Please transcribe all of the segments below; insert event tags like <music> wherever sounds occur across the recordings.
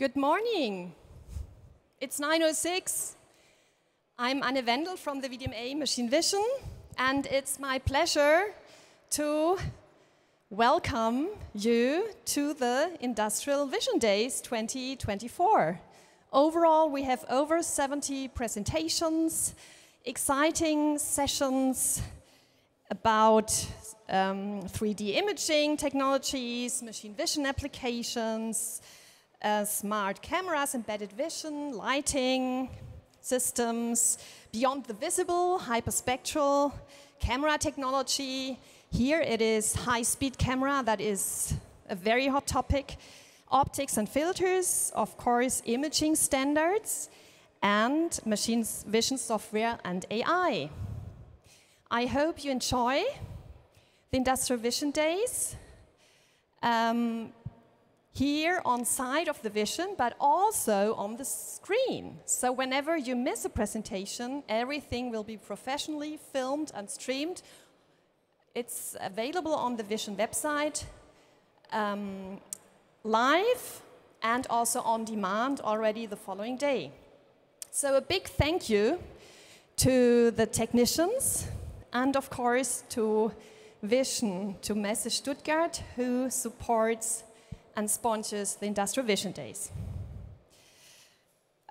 Good morning. It's 9.06. I'm Anne Wendel from the VDMA Machine Vision, and it's my pleasure to welcome you to the Industrial Vision Days 2024. Overall, we have over 70 presentations, exciting sessions about um, 3D imaging technologies, machine vision applications, uh, smart cameras, embedded vision, lighting systems, beyond the visible, hyperspectral camera technology. Here it is high-speed camera, that is a very hot topic. Optics and filters, of course, imaging standards, and machine vision software and AI. I hope you enjoy the Industrial Vision Days. Um, here on side of the vision, but also on the screen. So whenever you miss a presentation, everything will be professionally filmed and streamed. It's available on the Vision website, um, live and also on demand already the following day. So a big thank you to the technicians and of course to Vision, to Messe Stuttgart, who supports and sponsors the Industrial Vision Days.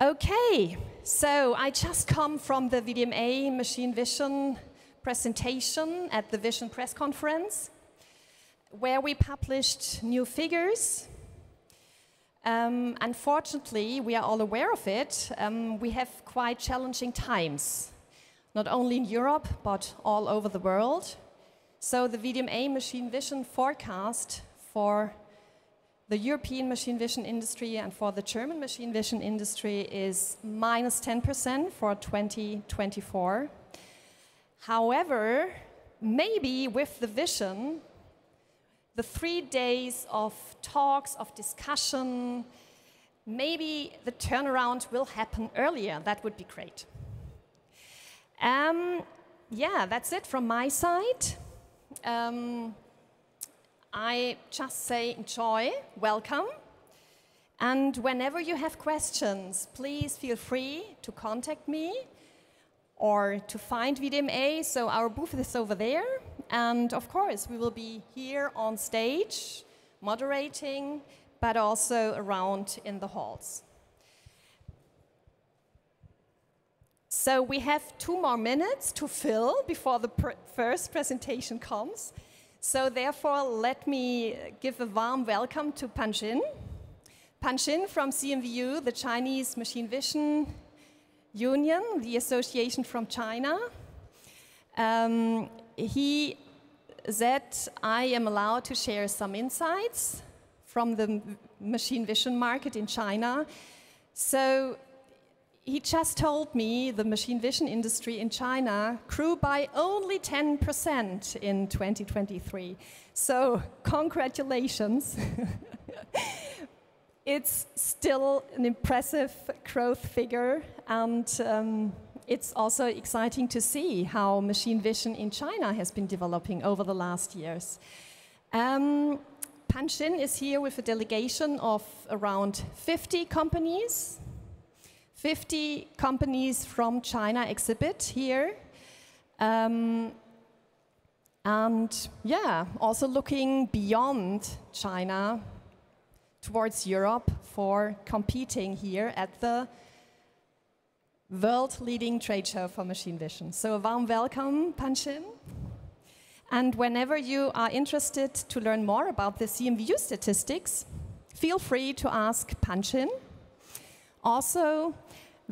Okay, so I just come from the VDMA Machine Vision presentation at the Vision Press Conference, where we published new figures. Um, unfortunately, we are all aware of it. Um, we have quite challenging times, not only in Europe, but all over the world. So the VDMA Machine Vision forecast for the European machine vision industry and for the German machine vision industry is minus 10% for 2024. However, maybe with the vision, the three days of talks, of discussion, maybe the turnaround will happen earlier. That would be great. Um, yeah, that's it from my side. Um, I just say enjoy, welcome. And whenever you have questions, please feel free to contact me or to find VDMA. So our booth is over there. And of course, we will be here on stage, moderating, but also around in the halls. So we have two more minutes to fill before the pr first presentation comes. So therefore, let me give a warm welcome to Pan Xin. Pan Xin from CMVU, the Chinese Machine Vision Union, the association from China. Um, he said I am allowed to share some insights from the machine vision market in China. So he just told me the machine vision industry in China grew by only 10% in 2023. So, congratulations. <laughs> it's still an impressive growth figure, and um, it's also exciting to see how machine vision in China has been developing over the last years. Um, Pan Xin is here with a delegation of around 50 companies 50 companies from China exhibit here. Um, and yeah, also looking beyond China towards Europe for competing here at the world leading trade show for machine vision. So a warm welcome, Pan Xin. And whenever you are interested to learn more about the CMVU statistics, feel free to ask Pan Xin. Also,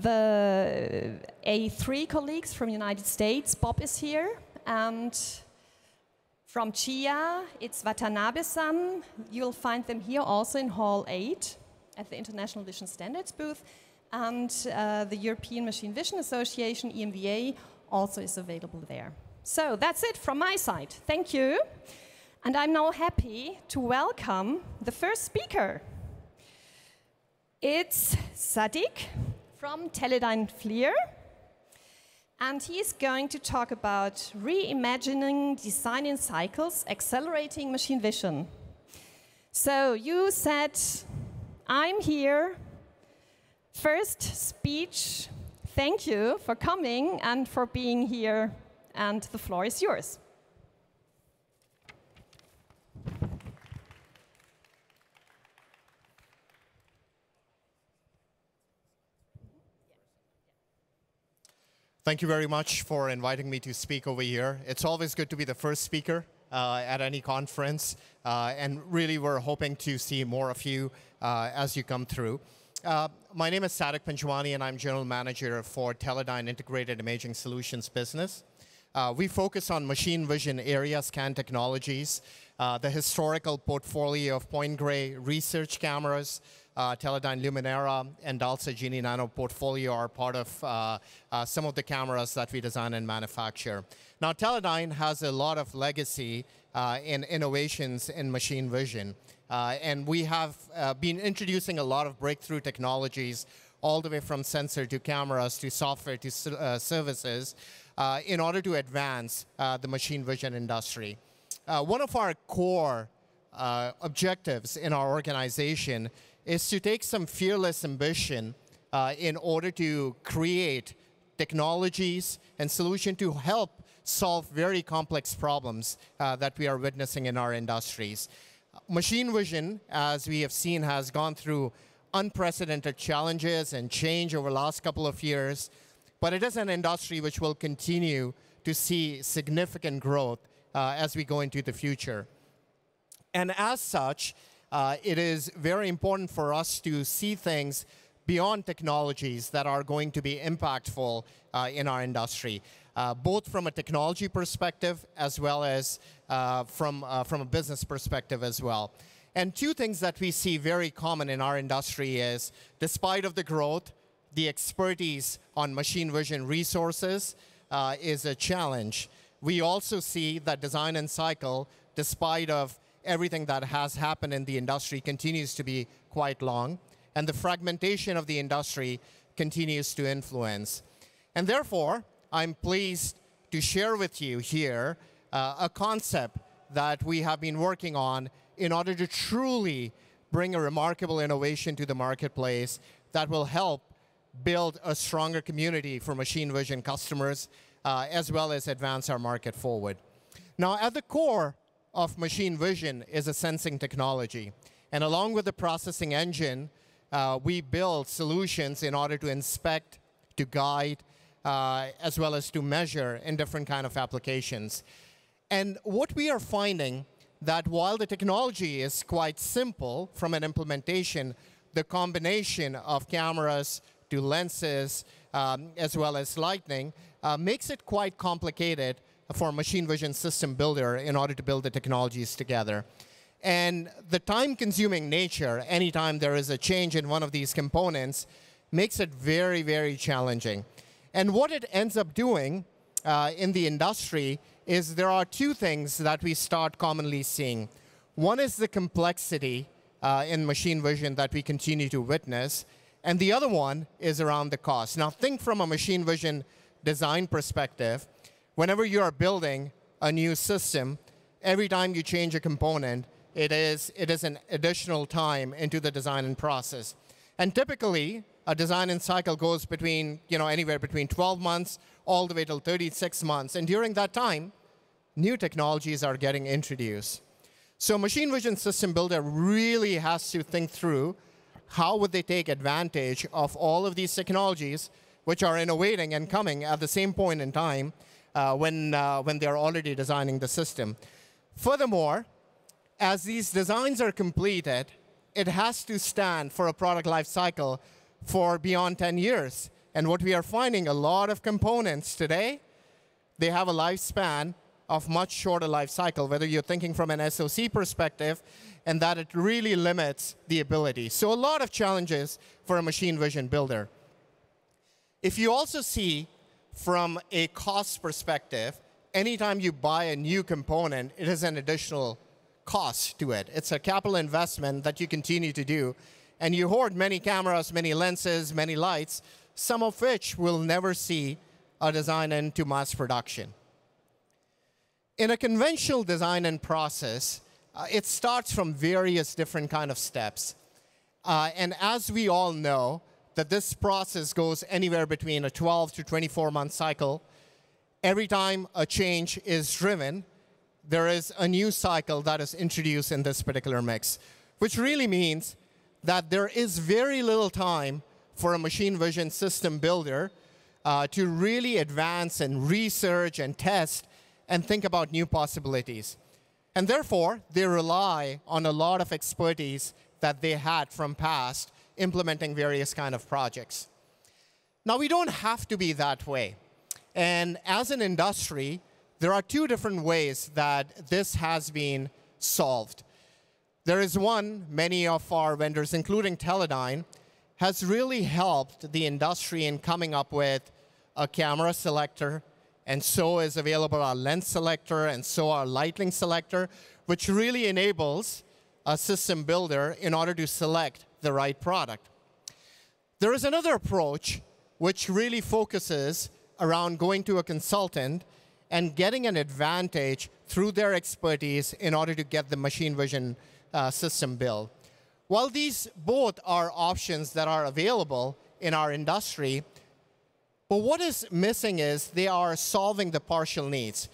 the A3 colleagues from the United States, Bob is here, and from JIIA, it's Watanabe-san. You'll find them here also in Hall 8 at the International Vision Standards booth. And uh, the European Machine Vision Association, EMVA, also is available there. So that's it from my side. Thank you. And I'm now happy to welcome the first speaker. It's Sadiq from Teledyne FLIR. And he's going to talk about reimagining design in cycles, accelerating machine vision. So you said, I'm here first speech, thank you for coming and for being here, and the floor is yours. Thank you very much for inviting me to speak over here. It's always good to be the first speaker uh, at any conference, uh, and really we're hoping to see more of you uh, as you come through. Uh, my name is Sadik Panjwani, and I'm General Manager for Teledyne Integrated Imaging Solutions business. Uh, we focus on machine vision area scan technologies, uh, the historical portfolio of Point Grey Research cameras, uh, Teledyne Lumenera and DALSA Genie Nano portfolio are part of uh, uh, some of the cameras that we design and manufacture. Now, Teledyne has a lot of legacy uh, in innovations in machine vision. Uh, and we have uh, been introducing a lot of breakthrough technologies all the way from sensor to cameras to software to services in order to advance the machine vision industry. one of our core objectives in our organization is to take some fearless ambition uh, in order to create technologies and solutions to help solve very complex problems uh, that we are witnessing in our industries. Machine vision, as we have seen, has gone through unprecedented challenges and change over the last couple of years, but it is an industry which will continue to see significant growth uh, as we go into the future. And as such, uh, it is very important for us to see things beyond technologies that are going to be impactful uh, in our industry, uh, both from a technology perspective as well as uh, from, uh, from a business perspective as well. And two things that we see very common in our industry is, despite of the growth, the expertise on machine vision resources uh, is a challenge. We also see that design and cycle, despite of everything that has happened in the industry continues to be quite long, and the fragmentation of the industry continues to influence. And therefore, I'm pleased to share with you here uh, a concept that we have been working on in order to truly bring a remarkable innovation to the marketplace that will help build a stronger community for machine vision customers, uh, as well as advance our market forward. Now, at the core of machine vision is a sensing technology. And along with the processing engine, uh, we build solutions in order to inspect, to guide, uh, as well as to measure in different kind of applications. And what we are finding that while the technology is quite simple from an implementation, the combination of cameras to lenses um, as well as lighting uh, makes it quite complicated for machine vision system builder in order to build the technologies together. And the time-consuming nature, anytime there is a change in one of these components, makes it very, very challenging. And what it ends up doing uh, in the industry is there are two things that we start commonly seeing. One is the complexity uh, in machine vision that we continue to witness, and the other one is around the cost. Now think from a machine vision design perspective, whenever you are building a new system, every time you change a component, it is, it is an additional time into the design and process. And typically, a design and cycle goes between, you know, anywhere between 12 months all the way till 36 months. And during that time, new technologies are getting introduced. So machine vision system builder really has to think through how would they take advantage of all of these technologies which are innovating and coming at the same point in time uh, when, uh, when they're already designing the system. Furthermore, as these designs are completed, it has to stand for a product life cycle for beyond 10 years. And what we are finding, a lot of components today, they have a lifespan of much shorter life cycle, whether you're thinking from an SOC perspective, and that it really limits the ability. So a lot of challenges for a machine vision builder. If you also see from a cost perspective, anytime you buy a new component, it is an additional cost to it. It's a capital investment that you continue to do. And you hoard many cameras, many lenses, many lights, some of which will never see a design into mass production. In a conventional design and process, uh, it starts from various different kind of steps. Uh, and as we all know, that this process goes anywhere between a 12 to 24 month cycle. Every time a change is driven, there is a new cycle that is introduced in this particular mix, which really means that there is very little time for a machine vision system builder uh, to really advance and research and test and think about new possibilities. And therefore, they rely on a lot of expertise that they had from past implementing various kind of projects. Now, we don't have to be that way. And as an industry, there are two different ways that this has been solved. There is one, many of our vendors, including Teledyne, has really helped the industry in coming up with a camera selector, and so is available our lens selector, and so our lighting selector, which really enables a system builder in order to select the right product. There is another approach which really focuses around going to a consultant and getting an advantage through their expertise in order to get the machine vision uh, system built. While these both are options that are available in our industry, but what is missing is they are solving the partial needs.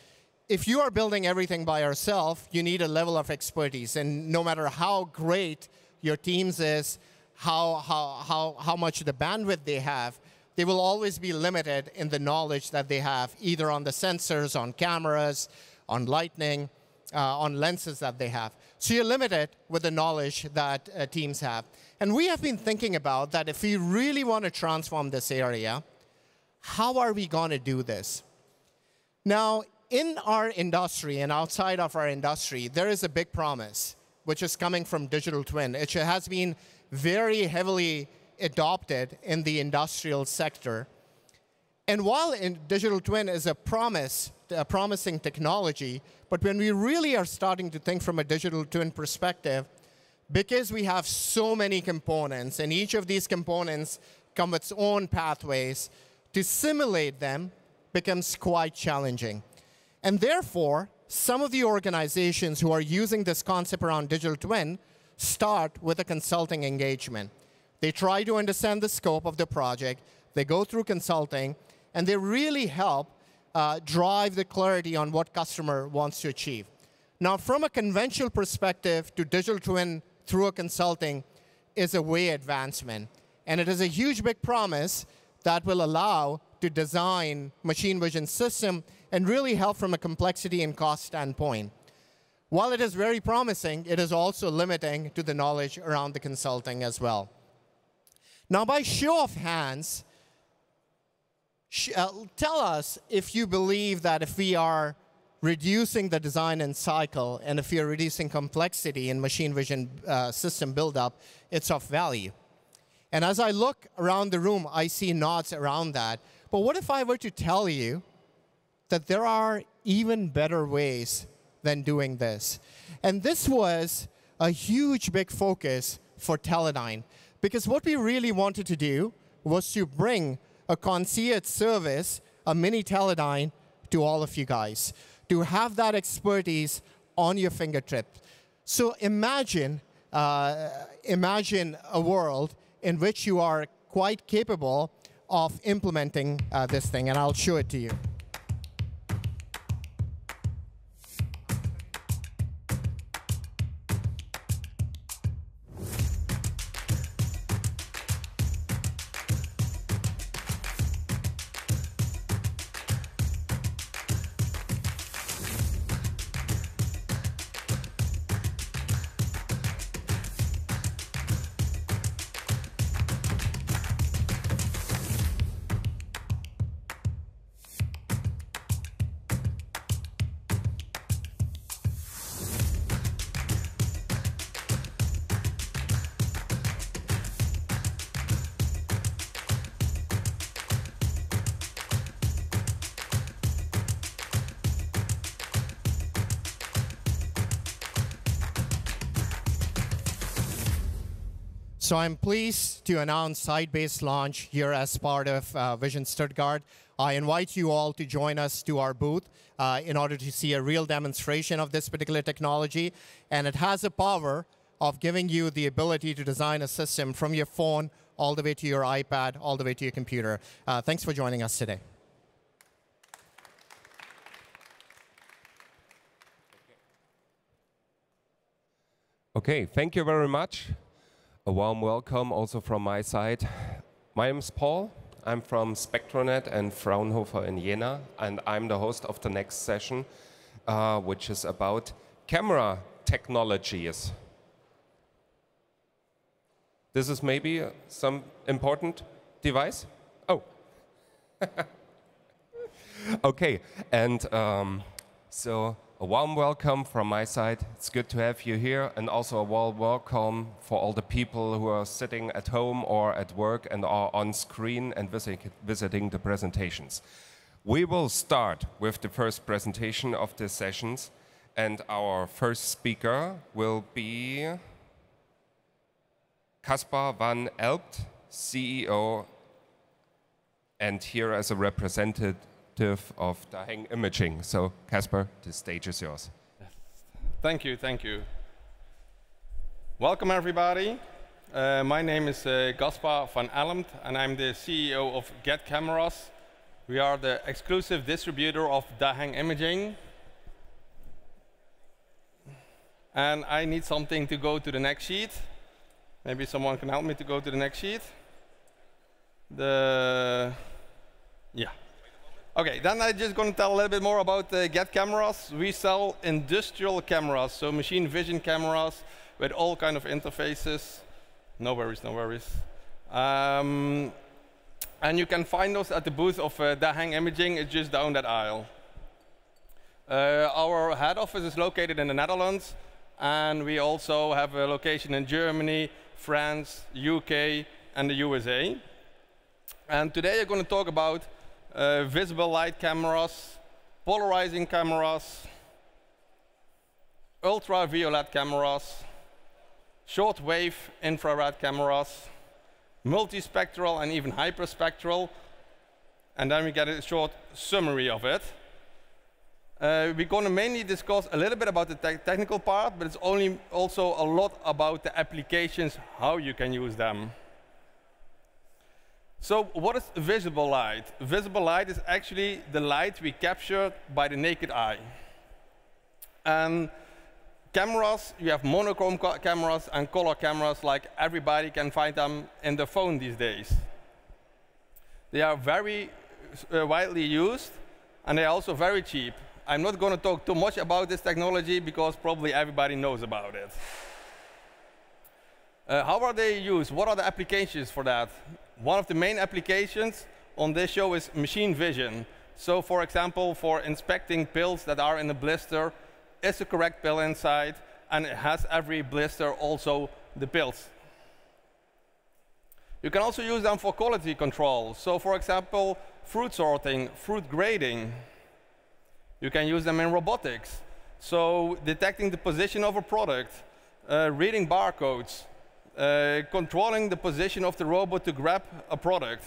If you are building everything by yourself, you need a level of expertise. And no matter how great your teams is, how, how, how, how much the bandwidth they have, they will always be limited in the knowledge that they have, either on the sensors, on cameras, on lightning, uh, on lenses that they have. So you're limited with the knowledge that uh, teams have. And we have been thinking about that if we really want to transform this area, how are we going to do this? Now, in our industry and outside of our industry, there is a big promise, which is coming from digital twin. It has been very heavily adopted in the industrial sector. And while digital twin is a promise, a promising technology, but when we really are starting to think from a digital twin perspective, because we have so many components, and each of these components come with its own pathways, to simulate them becomes quite challenging. And therefore, some of the organizations who are using this concept around digital twin start with a consulting engagement. They try to understand the scope of the project, they go through consulting, and they really help uh, drive the clarity on what customer wants to achieve. Now, from a conventional perspective to digital twin through a consulting is a way advancement. And it is a huge, big promise that will allow to design machine vision system and really help from a complexity and cost standpoint. While it is very promising, it is also limiting to the knowledge around the consulting as well. Now, by show of hands, uh, tell us if you believe that if we are reducing the design and cycle and if you're reducing complexity in machine vision uh, system buildup, it's of value. And as I look around the room, I see nods around that. But what if I were to tell you that there are even better ways than doing this? And this was a huge, big focus for Teledyne. Because what we really wanted to do was to bring a concierge service, a mini Teledyne, to all of you guys, to have that expertise on your fingertip. So imagine, uh, imagine a world in which you are quite capable of implementing uh, this thing, and I'll show it to you. So I'm pleased to announce Sidebase launch here as part of uh, Vision Stuttgart. I invite you all to join us to our booth uh, in order to see a real demonstration of this particular technology. And it has the power of giving you the ability to design a system from your phone all the way to your iPad, all the way to your computer. Uh, thanks for joining us today. Okay, thank you very much. A warm welcome also from my side. My name is Paul. I'm from Spectronet and Fraunhofer in Jena, and I'm the host of the next session, uh, which is about camera technologies. This is maybe some important device? Oh. <laughs> okay, and um, so a warm welcome from my side. It's good to have you here, and also a warm welcome for all the people who are sitting at home or at work and are on screen and visit, visiting the presentations. We will start with the first presentation of the sessions, and our first speaker will be Caspar van Elpt, CEO, and here as a representative of Daheng Imaging. So, Caspar, the stage is yours. Thank you, thank you. Welcome, everybody. Uh, my name is uh, Caspar van Elmt, and I'm the CEO of Get Cameras. We are the exclusive distributor of Daheng Imaging. And I need something to go to the next sheet. Maybe someone can help me to go to the next sheet. The, yeah. Okay, then I'm just going to tell a little bit more about uh, Get Cameras. We sell industrial cameras, so machine vision cameras with all kind of interfaces. No worries, no worries. Um, and you can find us at the booth of uh, Daheng Imaging. It's just down that aisle. Uh, our head office is located in the Netherlands, and we also have a location in Germany, France, UK, and the USA. And today I'm going to talk about uh, visible light cameras, polarizing cameras, ultraviolet cameras, short-wave infrared cameras, multispectral and even hyperspectral, and then we get a short summary of it. Uh, we're going to mainly discuss a little bit about the te technical part, but it's only also a lot about the applications, how you can use them. So what is visible light? Visible light is actually the light we capture by the naked eye. And cameras, you have monochrome cameras and color cameras like everybody can find them in the phone these days. They are very uh, widely used and they are also very cheap. I'm not going to talk too much about this technology because probably everybody knows about it. Uh, how are they used? What are the applications for that? One of the main applications on this show is machine vision. So for example, for inspecting pills that are in a blister, is the correct pill inside, and it has every blister also the pills. You can also use them for quality control. So for example, fruit sorting, fruit grading. You can use them in robotics. So detecting the position of a product, uh, reading barcodes, uh, controlling the position of the robot to grab a product.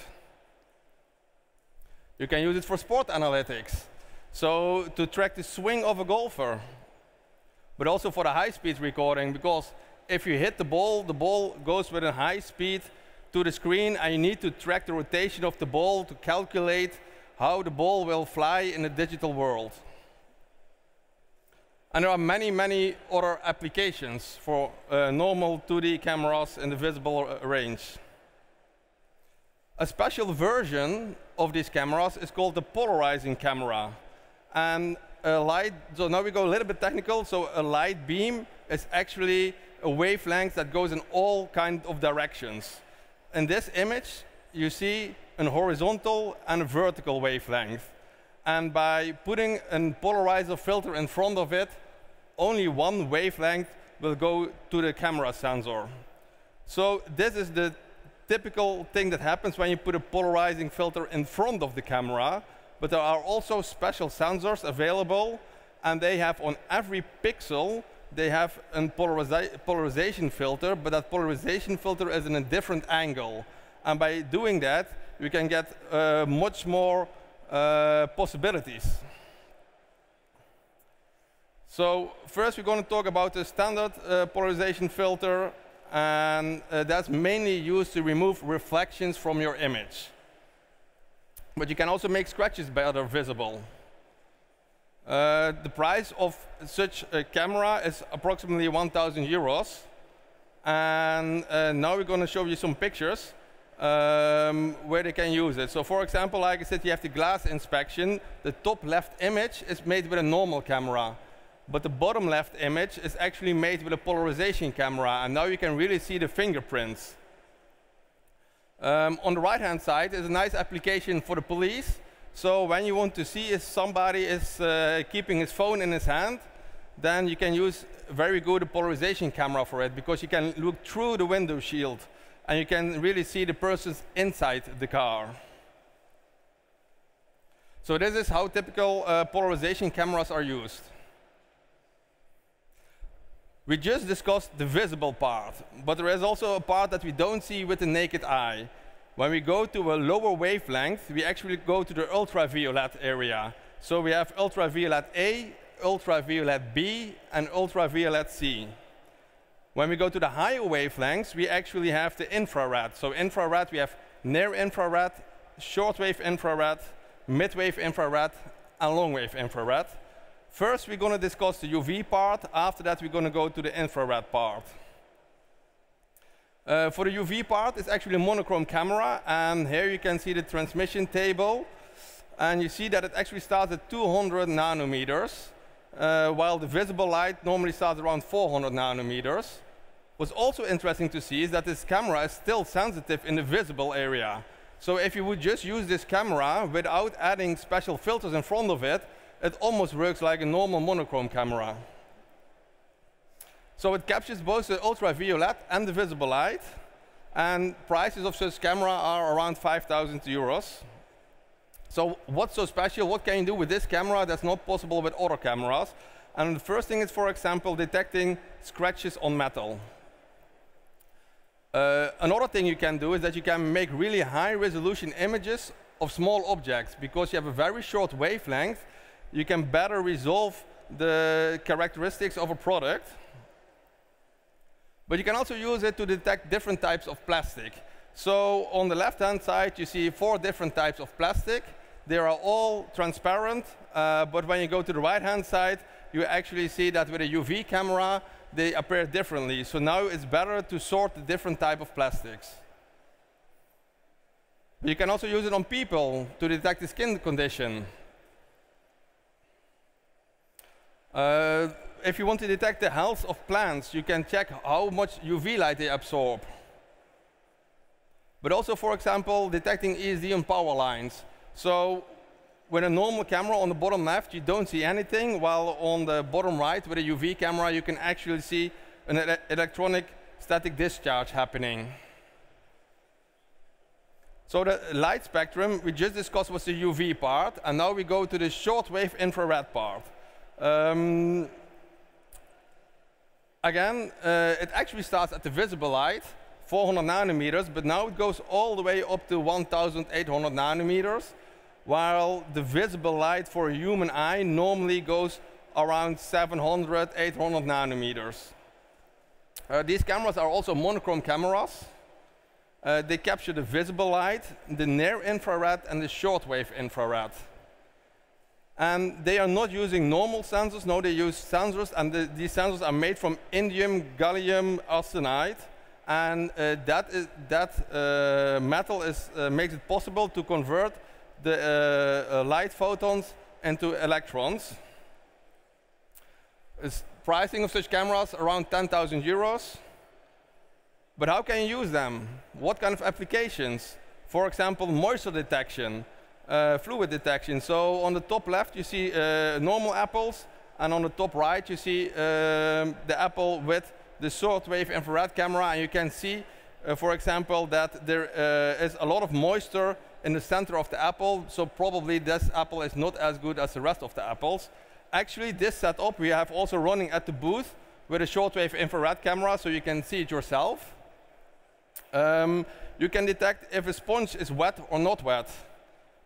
You can use it for sport analytics, so to track the swing of a golfer, but also for the high-speed recording, because if you hit the ball, the ball goes with a high speed to the screen, and you need to track the rotation of the ball to calculate how the ball will fly in the digital world. And there are many, many other applications for uh, normal 2D cameras in the visible uh, range. A special version of these cameras is called the polarizing camera. And a light, so now we go a little bit technical, so a light beam is actually a wavelength that goes in all kinds of directions. In this image, you see a horizontal and a vertical wavelength. And by putting a polarizer filter in front of it, only one wavelength will go to the camera sensor. So this is the typical thing that happens when you put a polarizing filter in front of the camera. But there are also special sensors available, and they have on every pixel, they have a polariza polarization filter, but that polarization filter is in a different angle. And by doing that, we can get uh, much more uh, possibilities. So first we're going to talk about the standard uh, polarization filter and uh, that's mainly used to remove reflections from your image. But you can also make scratches better visible. Uh, the price of such a camera is approximately 1,000 euros. And uh, now we're going to show you some pictures um, where they can use it. So for example, like I said, you have the glass inspection. The top left image is made with a normal camera. But the bottom left image is actually made with a polarization camera. And now you can really see the fingerprints. Um, on the right-hand side is a nice application for the police. So when you want to see if somebody is uh, keeping his phone in his hand, then you can use a very good polarization camera for it because you can look through the window shield and you can really see the persons inside the car. So this is how typical uh, polarization cameras are used. We just discussed the visible part, but there is also a part that we don't see with the naked eye. When we go to a lower wavelength, we actually go to the ultraviolet area. So we have ultraviolet A, ultraviolet B, and ultraviolet C. When we go to the higher wavelengths, we actually have the infrared. So infrared, we have near infrared, shortwave infrared, midwave infrared, and longwave infrared. First, we're going to discuss the UV part. After that, we're going to go to the infrared part. Uh, for the UV part, it's actually a monochrome camera. And here you can see the transmission table. And you see that it actually starts at 200 nanometers, uh, while the visible light normally starts around 400 nanometers. What's also interesting to see is that this camera is still sensitive in the visible area. So if you would just use this camera without adding special filters in front of it, it almost works like a normal monochrome camera. So it captures both the ultraviolet and the visible light. And prices of such camera are around 5,000 euros. So what's so special? What can you do with this camera that's not possible with other cameras? And the first thing is, for example, detecting scratches on metal. Uh, another thing you can do is that you can make really high resolution images of small objects because you have a very short wavelength you can better resolve the characteristics of a product. But you can also use it to detect different types of plastic. So on the left-hand side, you see four different types of plastic. They are all transparent, uh, but when you go to the right-hand side, you actually see that with a UV camera, they appear differently. So now it's better to sort the different type of plastics. You can also use it on people to detect the skin condition. Uh, if you want to detect the health of plants, you can check how much UV light they absorb. But also, for example, detecting ESD on power lines. So with a normal camera on the bottom left, you don't see anything, while on the bottom right, with a UV camera, you can actually see an ele electronic static discharge happening. So the light spectrum we just discussed was the UV part, and now we go to the shortwave infrared part. Um, again, uh, it actually starts at the visible light, 400 nanometers, but now it goes all the way up to 1,800 nanometers, while the visible light for a human eye normally goes around 700, 800 nanometers. Uh, these cameras are also monochrome cameras. Uh, they capture the visible light, the near infrared, and the shortwave infrared. And they are not using normal sensors. No, they use sensors, and the, these sensors are made from indium gallium arsenide. And uh, that, is, that uh, metal is, uh, makes it possible to convert the uh, uh, light photons into electrons. It's pricing of such cameras around 10,000 euros. But how can you use them? What kind of applications? For example, moisture detection uh, fluid detection. So on the top left, you see uh, normal apples, and on the top right, you see um, the apple with the short-wave infrared camera, and you can see, uh, for example, that there uh, is a lot of moisture in the center of the apple, so probably this apple is not as good as the rest of the apples. Actually, this setup we have also running at the booth with a short-wave infrared camera, so you can see it yourself. Um, you can detect if a sponge is wet or not wet.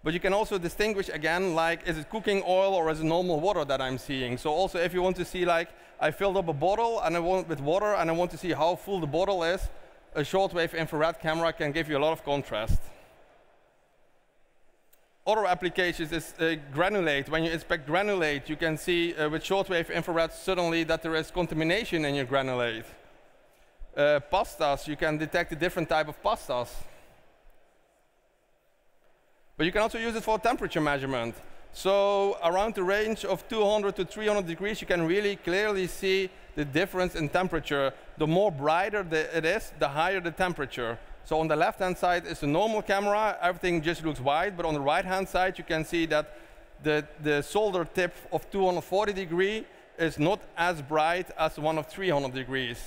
But you can also distinguish again, like, is it cooking oil or is it normal water that I'm seeing? So also, if you want to see, like, I filled up a bottle and I want with water and I want to see how full the bottle is, a shortwave infrared camera can give you a lot of contrast. Other applications is uh, granulate. When you inspect granulate, you can see uh, with shortwave infrared suddenly that there is contamination in your granulate. Uh, pastas, you can detect a different type of pastas. But you can also use it for temperature measurement. So around the range of 200 to 300 degrees, you can really clearly see the difference in temperature. The more brighter the, it is, the higher the temperature. So on the left-hand side is the normal camera. Everything just looks white. But on the right-hand side, you can see that the, the solder tip of 240 degree is not as bright as one of 300 degrees.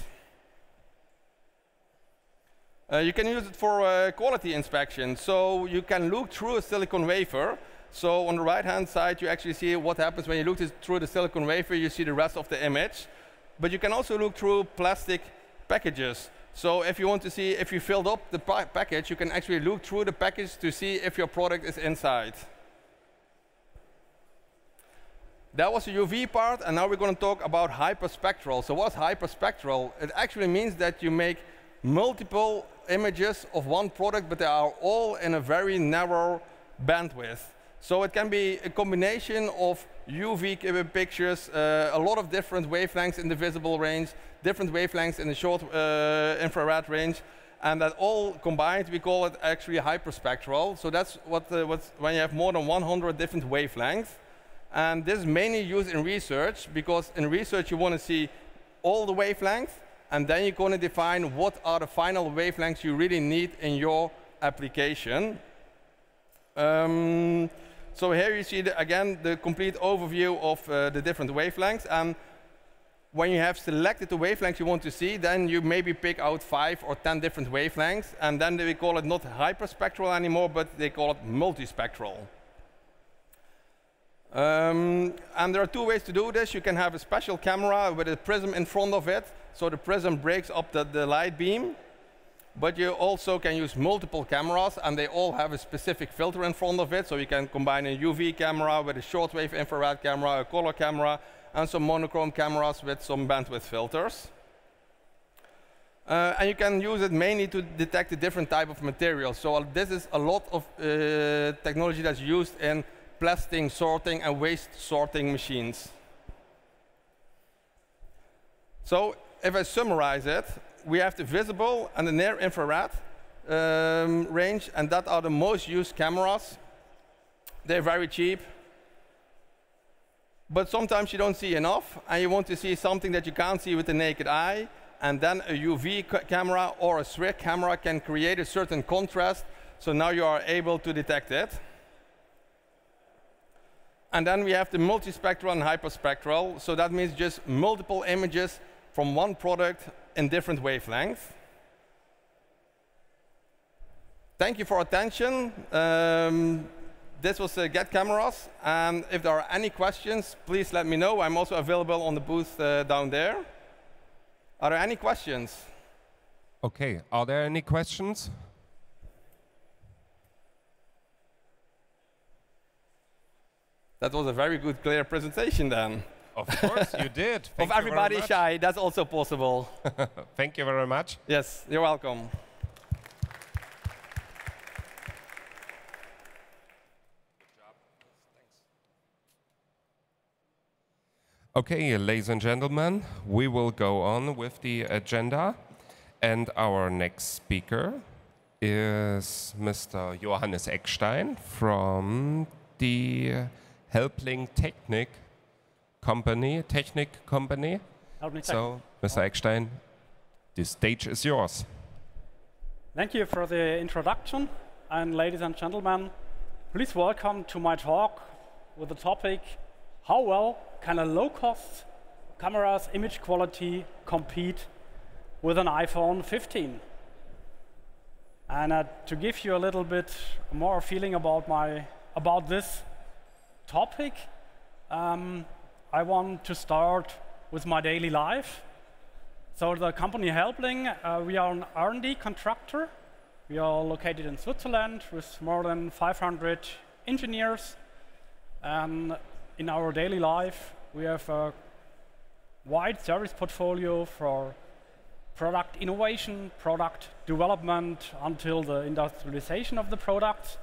Uh, you can use it for uh, quality inspection. So you can look through a silicon wafer. So on the right-hand side, you actually see what happens when you look through the silicon wafer. You see the rest of the image. But you can also look through plastic packages. So if you want to see if you filled up the pa package, you can actually look through the package to see if your product is inside. That was the UV part, and now we're going to talk about hyperspectral. So what's hyperspectral? It actually means that you make multiple images of one product, but they are all in a very narrow bandwidth. So it can be a combination of UV pictures, uh, a lot of different wavelengths in the visible range, different wavelengths in the short uh, infrared range, and that all combined, we call it actually hyperspectral. So that's what, uh, when you have more than 100 different wavelengths. And this is mainly used in research, because in research you want to see all the wavelengths, and then you're going to define what are the final wavelengths you really need in your application. Um, so here you see, the, again, the complete overview of uh, the different wavelengths. And when you have selected the wavelengths you want to see, then you maybe pick out five or 10 different wavelengths. And then they call it not hyperspectral anymore, but they call it multispectral. Um, and there are two ways to do this. You can have a special camera with a prism in front of it. So the prism breaks up the, the light beam. But you also can use multiple cameras, and they all have a specific filter in front of it. So you can combine a UV camera with a shortwave infrared camera, a color camera, and some monochrome cameras with some bandwidth filters. Uh, and you can use it mainly to detect a different type of material. So uh, this is a lot of uh, technology that's used in plastic sorting and waste sorting machines. So if I summarize it, we have the visible and the near infrared um, range, and that are the most used cameras. They're very cheap. But sometimes you don't see enough, and you want to see something that you can't see with the naked eye, and then a UV camera or a SWIR camera can create a certain contrast, so now you are able to detect it. And then we have the multispectral and hyperspectral, so that means just multiple images from one product in different wavelengths. Thank you for attention. Um, this was uh, Get Cameras. And if there are any questions, please let me know. I'm also available on the booth uh, down there. Are there any questions? Okay, are there any questions? That was a very good, clear presentation then. Of course, you did. <laughs> Thank of everybody shy, that's also possible. <laughs> Thank you very much. Yes, you're welcome. Okay, ladies and gentlemen, we will go on with the agenda. And our next speaker is Mr. Johannes Eckstein from the Helbling Technik company, Technik company. So, Mr. Eckstein, the stage is yours. Thank you for the introduction. And ladies and gentlemen, please welcome to my talk with the topic, how well can a low-cost camera's image quality compete with an iPhone 15? And uh, to give you a little bit more feeling about, my, about this topic, um, I want to start with my daily life. So the company Helbling, uh, we are an R&D contractor. We are located in Switzerland with more than 500 engineers. And in our daily life, we have a wide service portfolio for product innovation, product development until the industrialization of the product.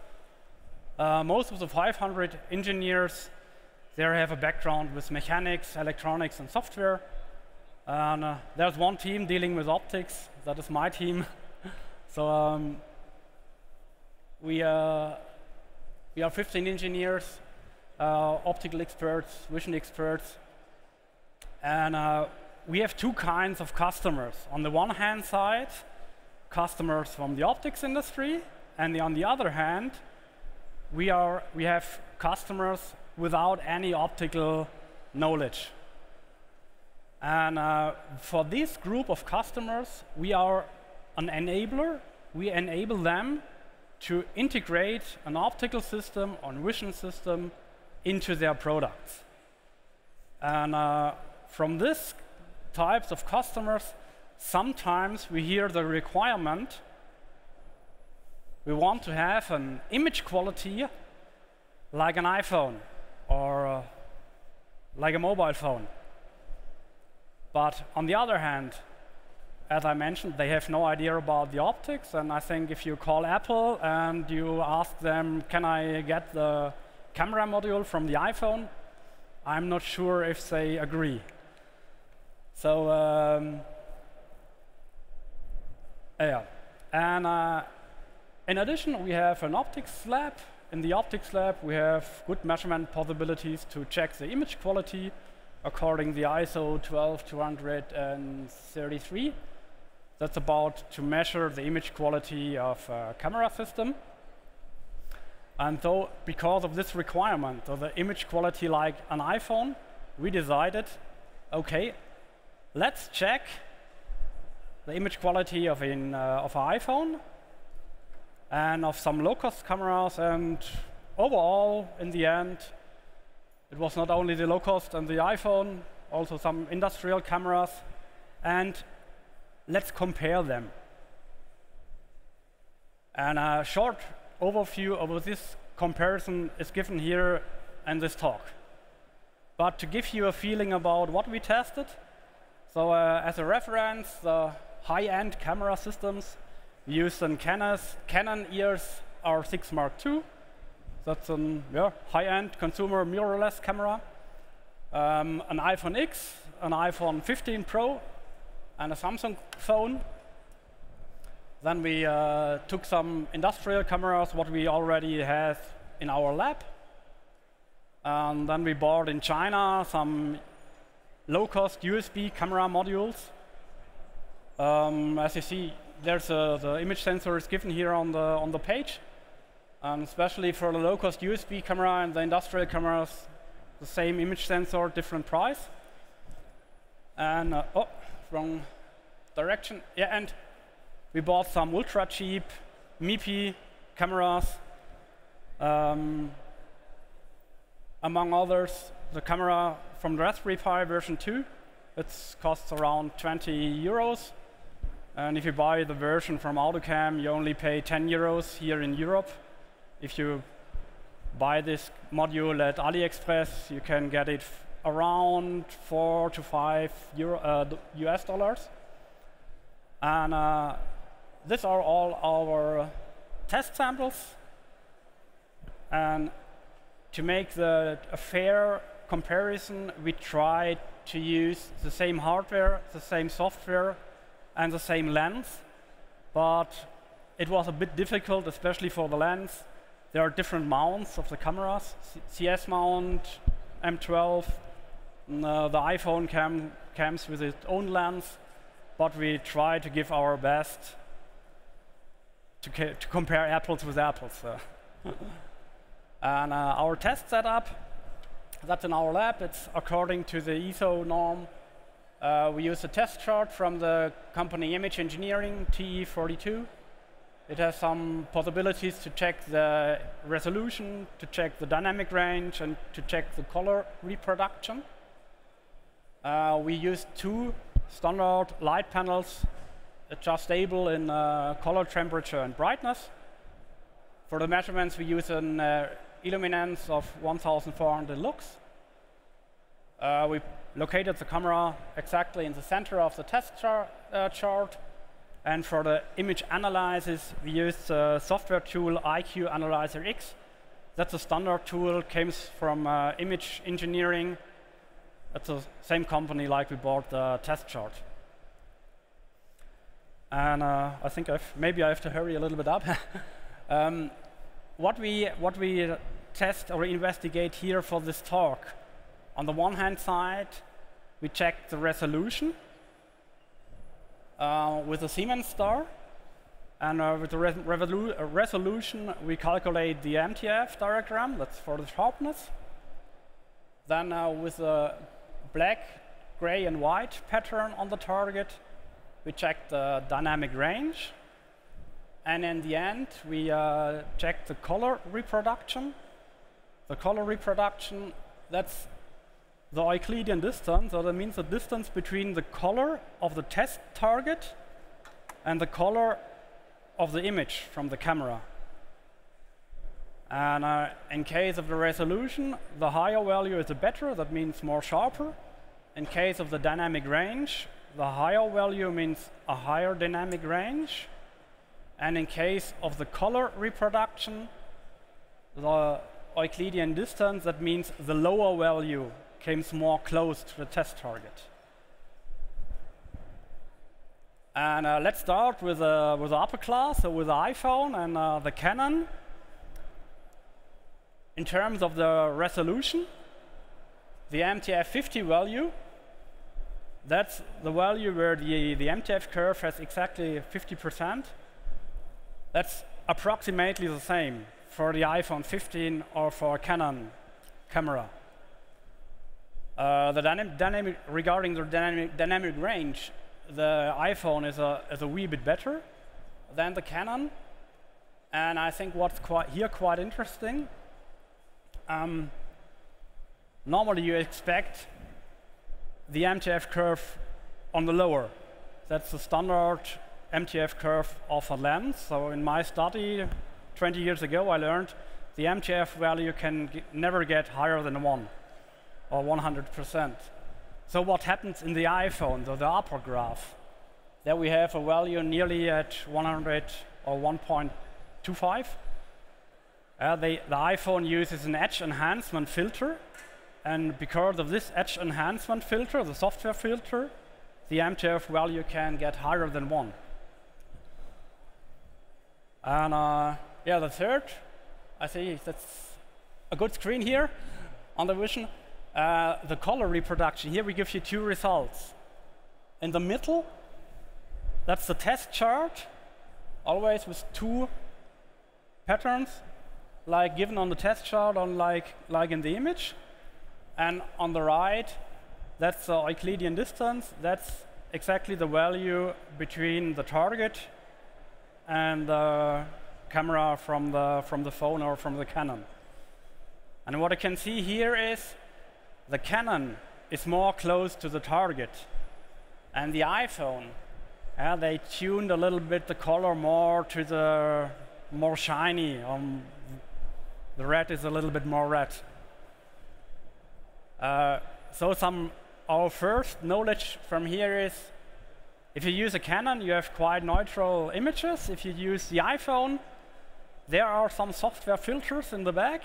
Uh, most of the 500 engineers there I have a background with mechanics, electronics, and software. And uh, there's one team dealing with optics. That is my team. <laughs> so um, we, uh, we are 15 engineers, uh, optical experts, vision experts, and uh, we have two kinds of customers. On the one hand side, customers from the optics industry, and on the other hand, we, are, we have customers without any optical knowledge. And uh, for this group of customers, we are an enabler. We enable them to integrate an optical system or vision system into their products. And uh, from this types of customers, sometimes we hear the requirement we want to have an image quality like an iPhone or uh, like a mobile phone. But on the other hand, as I mentioned, they have no idea about the optics. And I think if you call Apple and you ask them, can I get the camera module from the iPhone? I'm not sure if they agree. So, um, yeah. And uh, in addition, we have an optics lab. In the optics lab, we have good measurement possibilities to check the image quality according the ISO 12233. That's about to measure the image quality of a camera system. And so, because of this requirement of the image quality like an iPhone, we decided, okay, let's check the image quality of an uh, of an iPhone and of some low-cost cameras. And overall, in the end, it was not only the low-cost and the iPhone, also some industrial cameras. And let's compare them. And a short overview of this comparison is given here in this talk. But to give you a feeling about what we tested, so uh, as a reference, the high-end camera systems used in Canon's, Canon EOS R6 Mark II. That's a yeah, high-end consumer mirrorless camera. Um, an iPhone X, an iPhone 15 Pro, and a Samsung phone. Then we uh, took some industrial cameras, what we already have in our lab. And then we bought in China some low-cost USB camera modules. Um, as you see, there's a, the image sensor is given here on the, on the page. And especially for the low-cost USB camera and the industrial cameras, the same image sensor, different price. And, uh, oh, wrong direction. Yeah, and we bought some ultra cheap MIPI cameras. Um, among others, the camera from the Raspberry Pi version 2. It costs around 20 euros. And if you buy the version from Arducam, you only pay 10 euros here in Europe. If you buy this module at AliExpress, you can get it around four to five Euro, uh, US dollars. And uh, these are all our test samples. And to make the, a fair comparison, we tried to use the same hardware, the same software, and the same lens, but it was a bit difficult, especially for the lens. There are different mounts of the cameras, C CS mount, M12, uh, the iPhone cam comes with its own lens, but we try to give our best to, to compare apples with apples. <laughs> and uh, our test setup, that's in our lab, it's according to the ISO norm uh, we use a test chart from the company Image Engineering TE42. It has some possibilities to check the resolution, to check the dynamic range, and to check the color reproduction. Uh, we use two standard light panels adjustable in uh, color temperature and brightness. For the measurements, we use an uh, illuminance of 1400 lux. Uh, we located the camera exactly in the center of the test char uh, chart. And for the image analysis, we used the software tool IQ Analyzer X. That's a standard tool, came from uh, image engineering. That's the same company like we bought the test chart. And uh, I think I've, maybe I have to hurry a little bit up. <laughs> um, what we what we test or investigate here for this talk, on the one hand side, we check the resolution uh, with a Siemens star. And uh, with the uh, resolution, we calculate the MTF diagram, that's for the sharpness. Then uh, with a black, gray, and white pattern on the target, we check the dynamic range. And in the end, we uh, check the color reproduction. The color reproduction, that's the Euclidean distance, so that means the distance between the color of the test target and the color of the image from the camera. And uh, in case of the resolution, the higher value is the better, that means more sharper. In case of the dynamic range, the higher value means a higher dynamic range. And in case of the color reproduction, the Euclidean distance, that means the lower value comes more close to the test target. And uh, let's start with, uh, with the upper class, so with the iPhone and uh, the Canon. In terms of the resolution, the MTF50 value, that's the value where the, the MTF curve has exactly 50%. That's approximately the same for the iPhone 15 or for a Canon camera. Uh, the dynamic, regarding the dynamic, dynamic range, the iPhone is a, is a wee bit better than the Canon. And I think what's quite here quite interesting, um, normally you expect the MTF curve on the lower. That's the standard MTF curve of a lens. So in my study 20 years ago, I learned the MTF value can never get higher than 1 or 100%. So what happens in the iPhone, so the upper graph? There we have a value nearly at 100 or 1.25. Uh, the iPhone uses an edge enhancement filter, and because of this edge enhancement filter, the software filter, the MTF value can get higher than 1. And uh, yeah, the third, I see that's a good screen here on the vision. Uh, the color reproduction. Here we give you two results. In the middle, that's the test chart, always with two patterns, like given on the test chart, on like, like in the image. And on the right, that's the Euclidean distance. That's exactly the value between the target and the camera from the, from the phone or from the Canon. And what I can see here is the Canon is more close to the target. And the iPhone, uh, they tuned a little bit the color more to the more shiny. Um, the red is a little bit more red. Uh, so some our first knowledge from here is if you use a Canon, you have quite neutral images. If you use the iPhone, there are some software filters in the back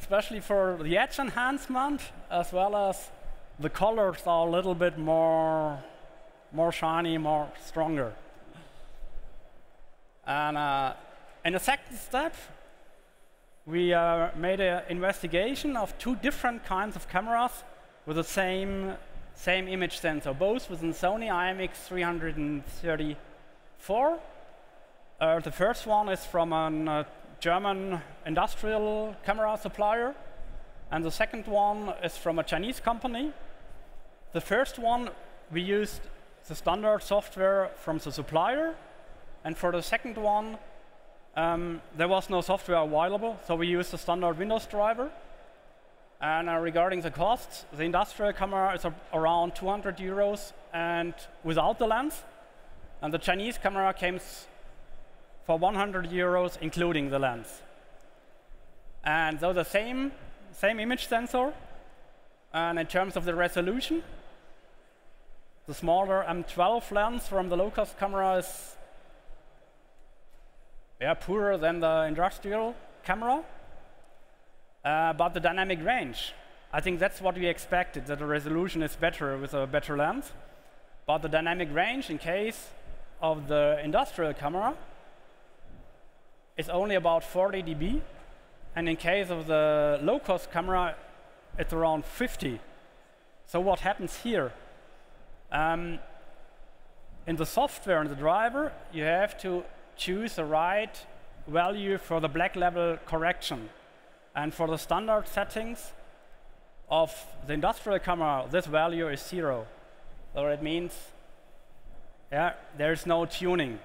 especially for the edge enhancement, as well as the colors are a little bit more, more shiny, more stronger. And uh, in the second step, we uh, made an investigation of two different kinds of cameras with the same, same image sensor, both with a Sony IMX334. Uh, the first one is from an uh, German industrial camera supplier, and the second one is from a Chinese company. The first one, we used the standard software from the supplier, and for the second one, um, there was no software available, so we used the standard Windows driver. And uh, regarding the costs, the industrial camera is around 200 euros and without the lens. And the Chinese camera came for 100 euros, including the lens. And so the same, same image sensor, and in terms of the resolution, the smaller M12 lens from the low-cost camera is yeah, poorer than the industrial camera. Uh, but the dynamic range, I think that's what we expected, that the resolution is better with a better lens. But the dynamic range, in case of the industrial camera, is only about 40 dB. And in case of the low-cost camera, it's around 50. So what happens here? Um, in the software and the driver, you have to choose the right value for the black level correction. And for the standard settings of the industrial camera, this value is zero. So it means yeah, there's no tuning.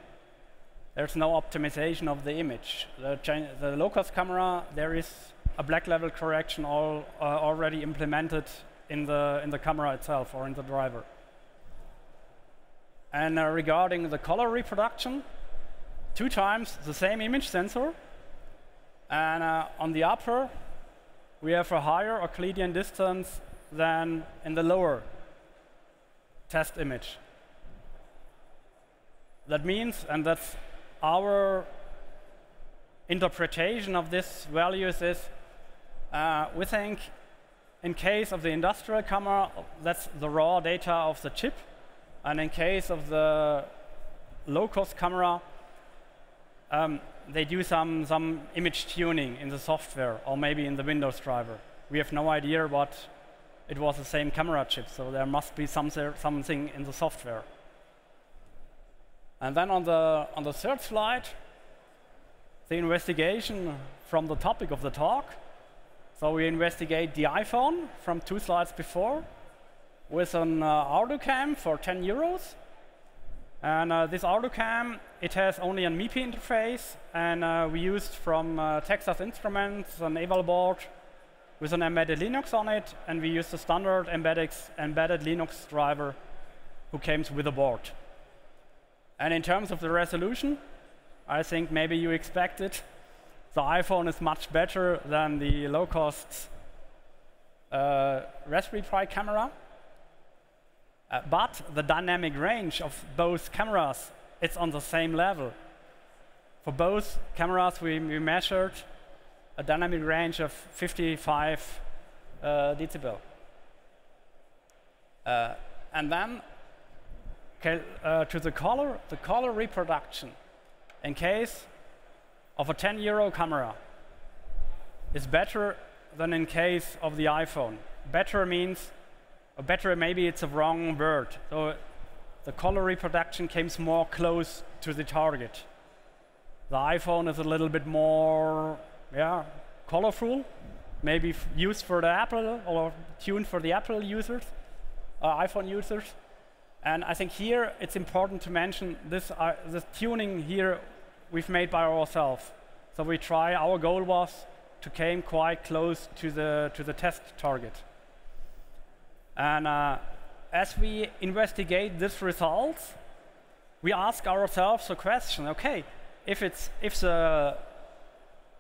There's no optimization of the image. The, the low-cost camera, there is a black level correction all, uh, already implemented in the, in the camera itself or in the driver. And uh, regarding the color reproduction, two times the same image sensor. And uh, on the upper, we have a higher Euclidean distance than in the lower test image. That means, and that's our interpretation of these values is, uh, we think in case of the industrial camera, that's the raw data of the chip. And in case of the low-cost camera, um, they do some, some image tuning in the software or maybe in the Windows driver. We have no idea, what it was the same camera chip, so there must be some, something in the software. And then on the, on the third slide, the investigation from the topic of the talk. So we investigate the iPhone from two slides before with an uh, Arducam for 10 euros. And uh, this Arducam, it has only an MIPI interface, and uh, we used from uh, Texas Instruments an eval board with an embedded Linux on it, and we used the standard embedded, embedded Linux driver who comes with the board. And in terms of the resolution, I think maybe you expected the iPhone is much better than the low-cost uh, Raspberry Pi camera. Uh, but the dynamic range of both cameras, it's on the same level. For both cameras, we, we measured a dynamic range of 55 uh, decibel. Uh, and then uh, to the color, the color reproduction in case of a 10 euro camera is better than in case of the iPhone. Better means or better maybe it's a wrong word. So the color reproduction comes more close to the target. The iPhone is a little bit more, yeah, colorful, maybe used for the Apple or tuned for the Apple users, uh, iPhone users. And I think here it's important to mention this, uh, this tuning here we've made by ourselves. So we try, our goal was to came quite close to the, to the test target. And uh, as we investigate this results, we ask ourselves a question, okay, if, it's, if the,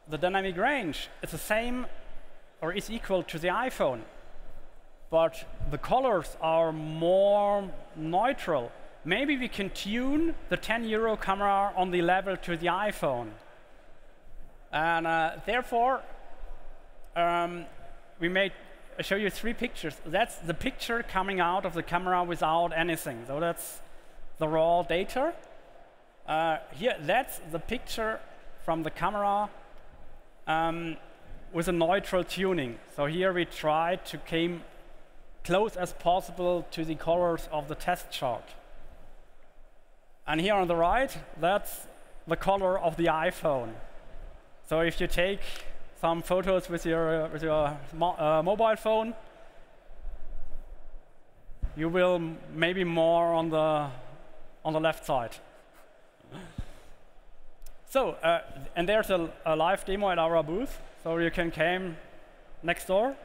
the dynamic range is the same or is equal to the iPhone, but the colors are more neutral, maybe we can tune the 10 euro camera on the level to the iPhone. And uh, therefore, um, we made I show you three pictures. That's the picture coming out of the camera without anything. So that's the raw data. Uh, here, that's the picture from the camera um, with a neutral tuning. So here we try to came close as possible to the colors of the test chart. And here on the right, that's the color of the iPhone. So if you take some photos with your, with your mo uh, mobile phone. You will maybe more on the, on the left side. <laughs> so, uh, and there's a, a, live demo at our booth, so you can come next door.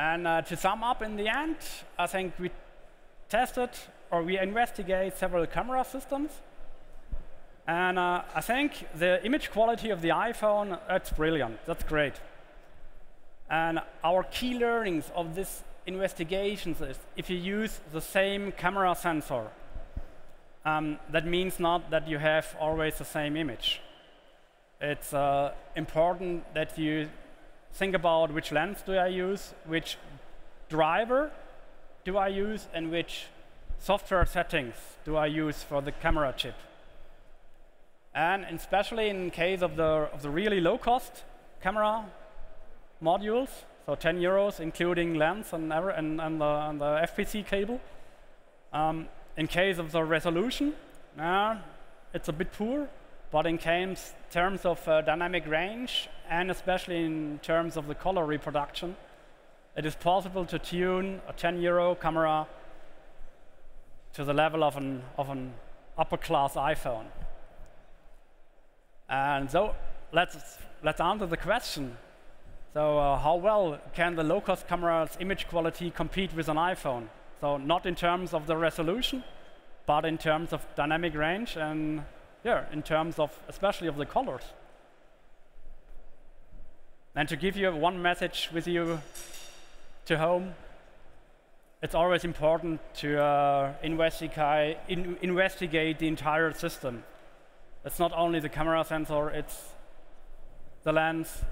And uh, to sum up in the end, I think we tested or we investigate several camera systems. And uh, I think the image quality of the iPhone, that's brilliant. That's great. And our key learnings of this investigations is if you use the same camera sensor, um, that means not that you have always the same image. It's uh, important that you think about which lens do I use, which driver do I use, and which software settings do I use for the camera chip. And especially in case of the, of the really low-cost camera modules, so 10 euros, including lens and, and, and, the, and the, FPC cable. Um, in case of the resolution, uh, it's a bit poor, but in terms of uh, dynamic range, and especially in terms of the color reproduction, it is possible to tune a 10 euro camera to the level of an, of an upper class iPhone. And so let's, let's answer the question. So uh, how well can the low-cost camera's image quality compete with an iPhone? So not in terms of the resolution, but in terms of dynamic range and yeah, in terms of especially of the colors. And to give you one message with you to home, it's always important to uh, investigate, in investigate the entire system. It's not only the camera sensor, it's the lens,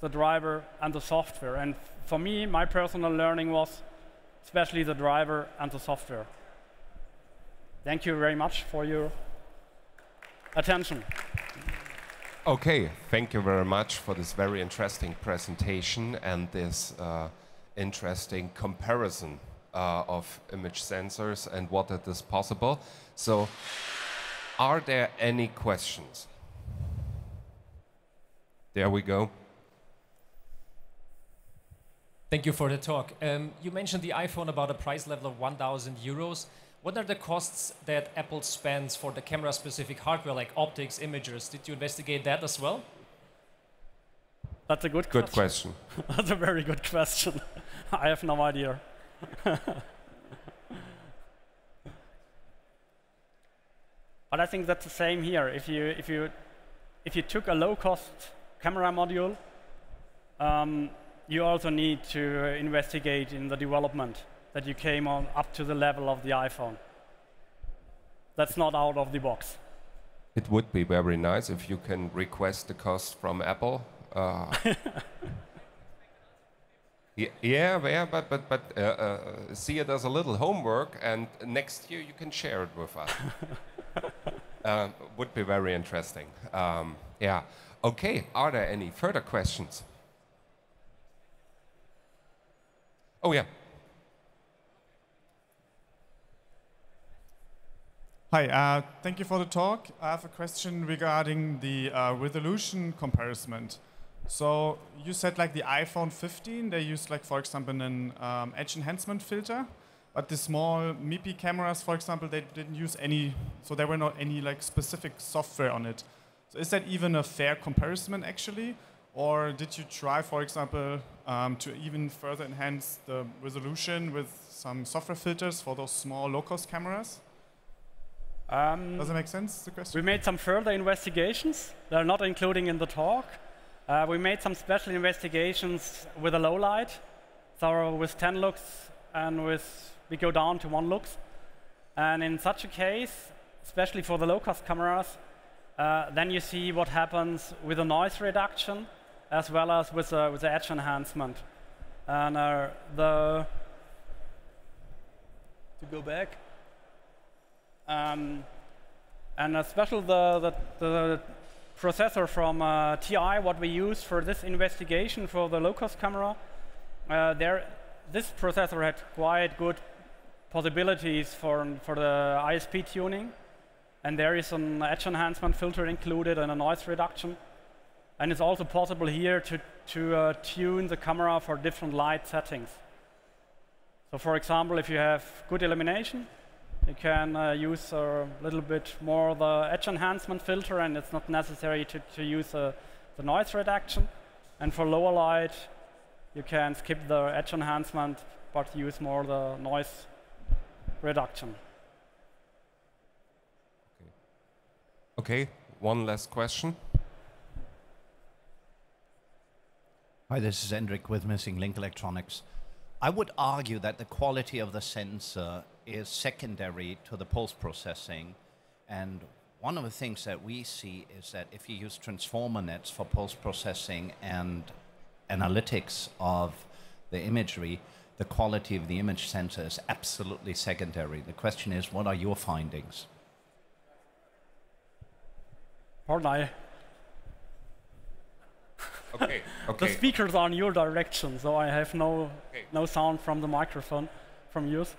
the driver, and the software. And for me, my personal learning was especially the driver and the software. Thank you very much for your attention. Okay, thank you very much for this very interesting presentation and this uh, interesting comparison uh, of image sensors and what it is possible. So, are there any questions? There we go. Thank you for the talk. Um, you mentioned the iPhone about a price level of 1,000 euros. What are the costs that Apple spends for the camera-specific hardware, like optics, imagers? Did you investigate that as well? That's a good, good question. question. <laughs> That's a very good question. <laughs> I have no idea. <laughs> but I think that's the same here. If you if you if you took a low-cost camera module, um, you also need to investigate in the development that you came on up to the level of the iPhone. That's not out of the box. It would be very nice if you can request the cost from Apple. Uh, <laughs> yeah, yeah, but but but uh, uh, Sia does a little homework, and next year you can share it with us. <laughs> uh, would be very interesting. Um, yeah. Okay. Are there any further questions? Oh, yeah. Hi, uh, thank you for the talk. I have a question regarding the uh, resolution comparison. So you said like the iPhone 15, they used like, for example, an um, edge enhancement filter, but the small MIPI cameras, for example, they didn't use any, so there were not any like specific software on it. So is that even a fair comparison actually? Or did you try, for example, um, to even further enhance the resolution with some software filters for those small low-cost cameras? Um, Does it make sense, the question? We made some further investigations. that are not including in the talk. Uh, we made some special investigations with a low light. So with 10 lux and with, we go down to one lux. And in such a case, especially for the low-cost cameras, uh, then you see what happens with the noise reduction as well as with, uh, with the edge enhancement. And uh, the, to go back, um, and especially the, the, the processor from uh, TI, what we use for this investigation for the low-cost camera, uh, there, this processor had quite good possibilities for, for the ISP tuning. And there is an edge enhancement filter included and a noise reduction. And it's also possible here to, to uh, tune the camera for different light settings. So for example, if you have good illumination, you can uh, use a little bit more the edge enhancement filter, and it's not necessary to, to use uh, the noise reduction. And for lower light, you can skip the edge enhancement, but use more the noise reduction. Okay. Okay, one last question. Hi, this is Hendrik with Missing Link Electronics. I would argue that the quality of the sensor is secondary to the post processing. And one of the things that we see is that if you use transformer nets for post processing and analytics of the imagery, the quality of the image sensor is absolutely secondary. The question is, what are your findings? Pardon, I. <laughs> Okay, <laughs> okay. the speakers are in your direction, so I have no Okay. no sound from the microphone from yours.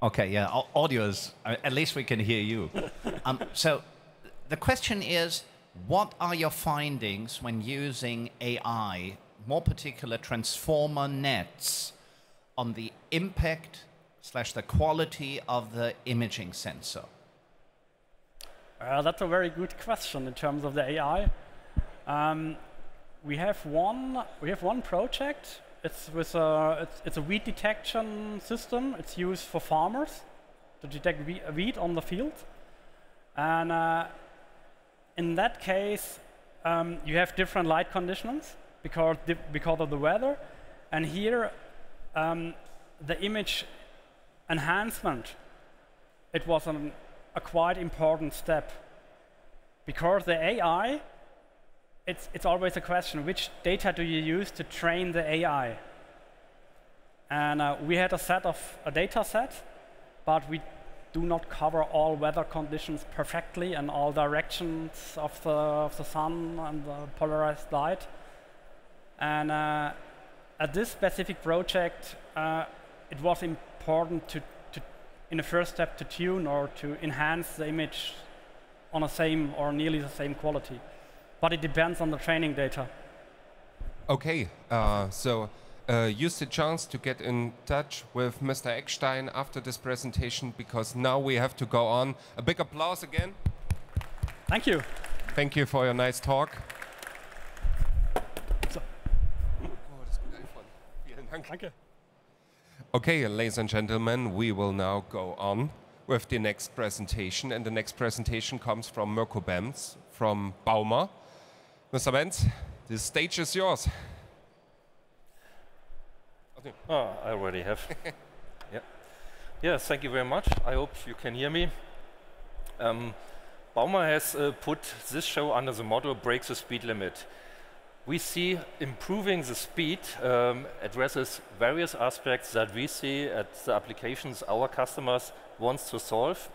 Okay, yeah, au- audio is, uh, at least we can hear you. <laughs> um, so the question is what are your findings when using AI, more particular transformer nets, on the impact slash the quality of the imaging sensor? Uh, that's a very good question in terms of the AI. Um, we have one. We have one project. It's with a. It's, it's a weed detection system. It's used for farmers to detect we- weed on the field. And uh, in that case, um, you have different light conditions because because of the weather. And here, um, the image enhancement. It was an, a quite important step because the AI, it's, it's always a question, which data do you use to train the AI? And uh, we had a set of a data set, but we do not cover all weather conditions perfectly and all directions of the, of the sun and the polarized light. And uh, at this specific project, uh, it was important to, to, in the first step, to tune or to enhance the image on the same or nearly the same quality. But it depends on the training data. Okay, uh, so uh, use the chance to get in touch with Mr. Eckstein after this presentation because now we have to go on. A big applause again. Thank you. Thank you for your nice talk. So- <laughs> Okay, ladies and gentlemen, we will now go on with the next presentation. And the next presentation comes from Mirko Benz from Baumer. Mr. Benz, the stage is yours. Oh, I already have. <laughs> yeah. Yes, thank you very much. I hope you can hear me. Um, Baumer has uh, put this show under the motto break the speed limit. We see improving the speed um, addresses various aspects that we see at the applications our customers wants to solve.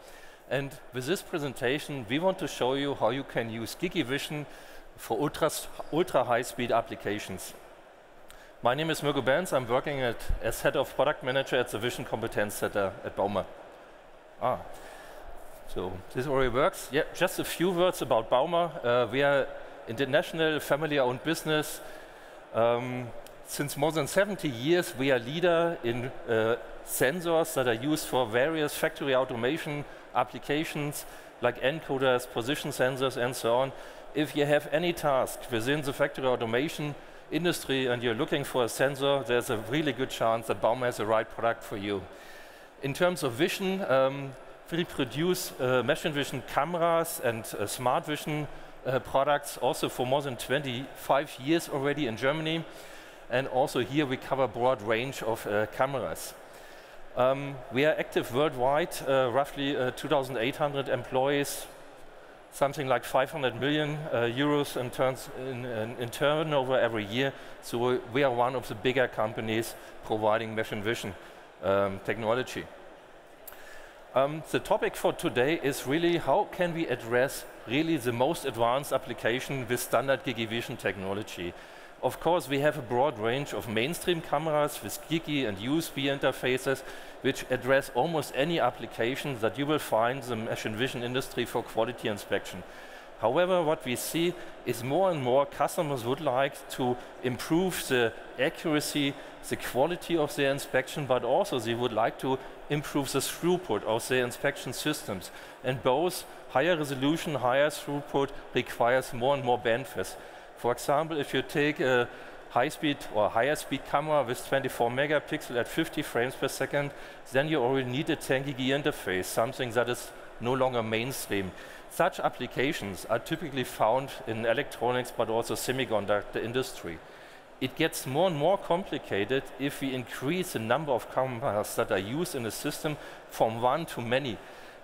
And with this presentation, we want to show you how you can use GigE Vision for ultra, ultra high speed applications. My name is Mirko Benz. I'm working at, as head of product manager at the Vision Competence Center at Baumer. Ah, so this already works. Yeah, just a few words about Baumer. Uh, we are international family-owned business. Um, since more than 70 years, we are leader in uh, sensors that are used for various factory automation applications like encoders, position sensors, and so on. If you have any task within the factory automation industry and you're looking for a sensor, there's a really good chance that Baumer has the right product for you. In terms of vision, um, we produce uh, machine vision cameras and uh, smart vision uh, products also for more than 25 years already in Germany. And also here we cover a broad range of uh, cameras. Um, we are active worldwide, uh, roughly uh, 2,800 employees, something like 500 million uh, euros in, terms in, in, in, turnover every year. So we are one of the bigger companies providing machine vision um, technology. Um, the topic for today is really how can we address really the most advanced application with standard GigE Vision technology. Of course, we have a broad range of mainstream cameras with GigE and USB interfaces, which address almost any application that you will find in the machine vision industry for quality inspection. However, what we see is more and more customers would like to improve the accuracy, the quality of their inspection, but also they would like to improve the throughput of their inspection systems. And both higher resolution, higher throughput requires more and more bandwidth. For example, if you take a high-speed or higher speed camera with 24 megapixel at 50 frames per second, then you already need a 10 gig interface, something that is no longer mainstream. Such applications are typically found in electronics, but also semiconductor industry. It gets more and more complicated if we increase the number of cameras that are used in a system from one to many.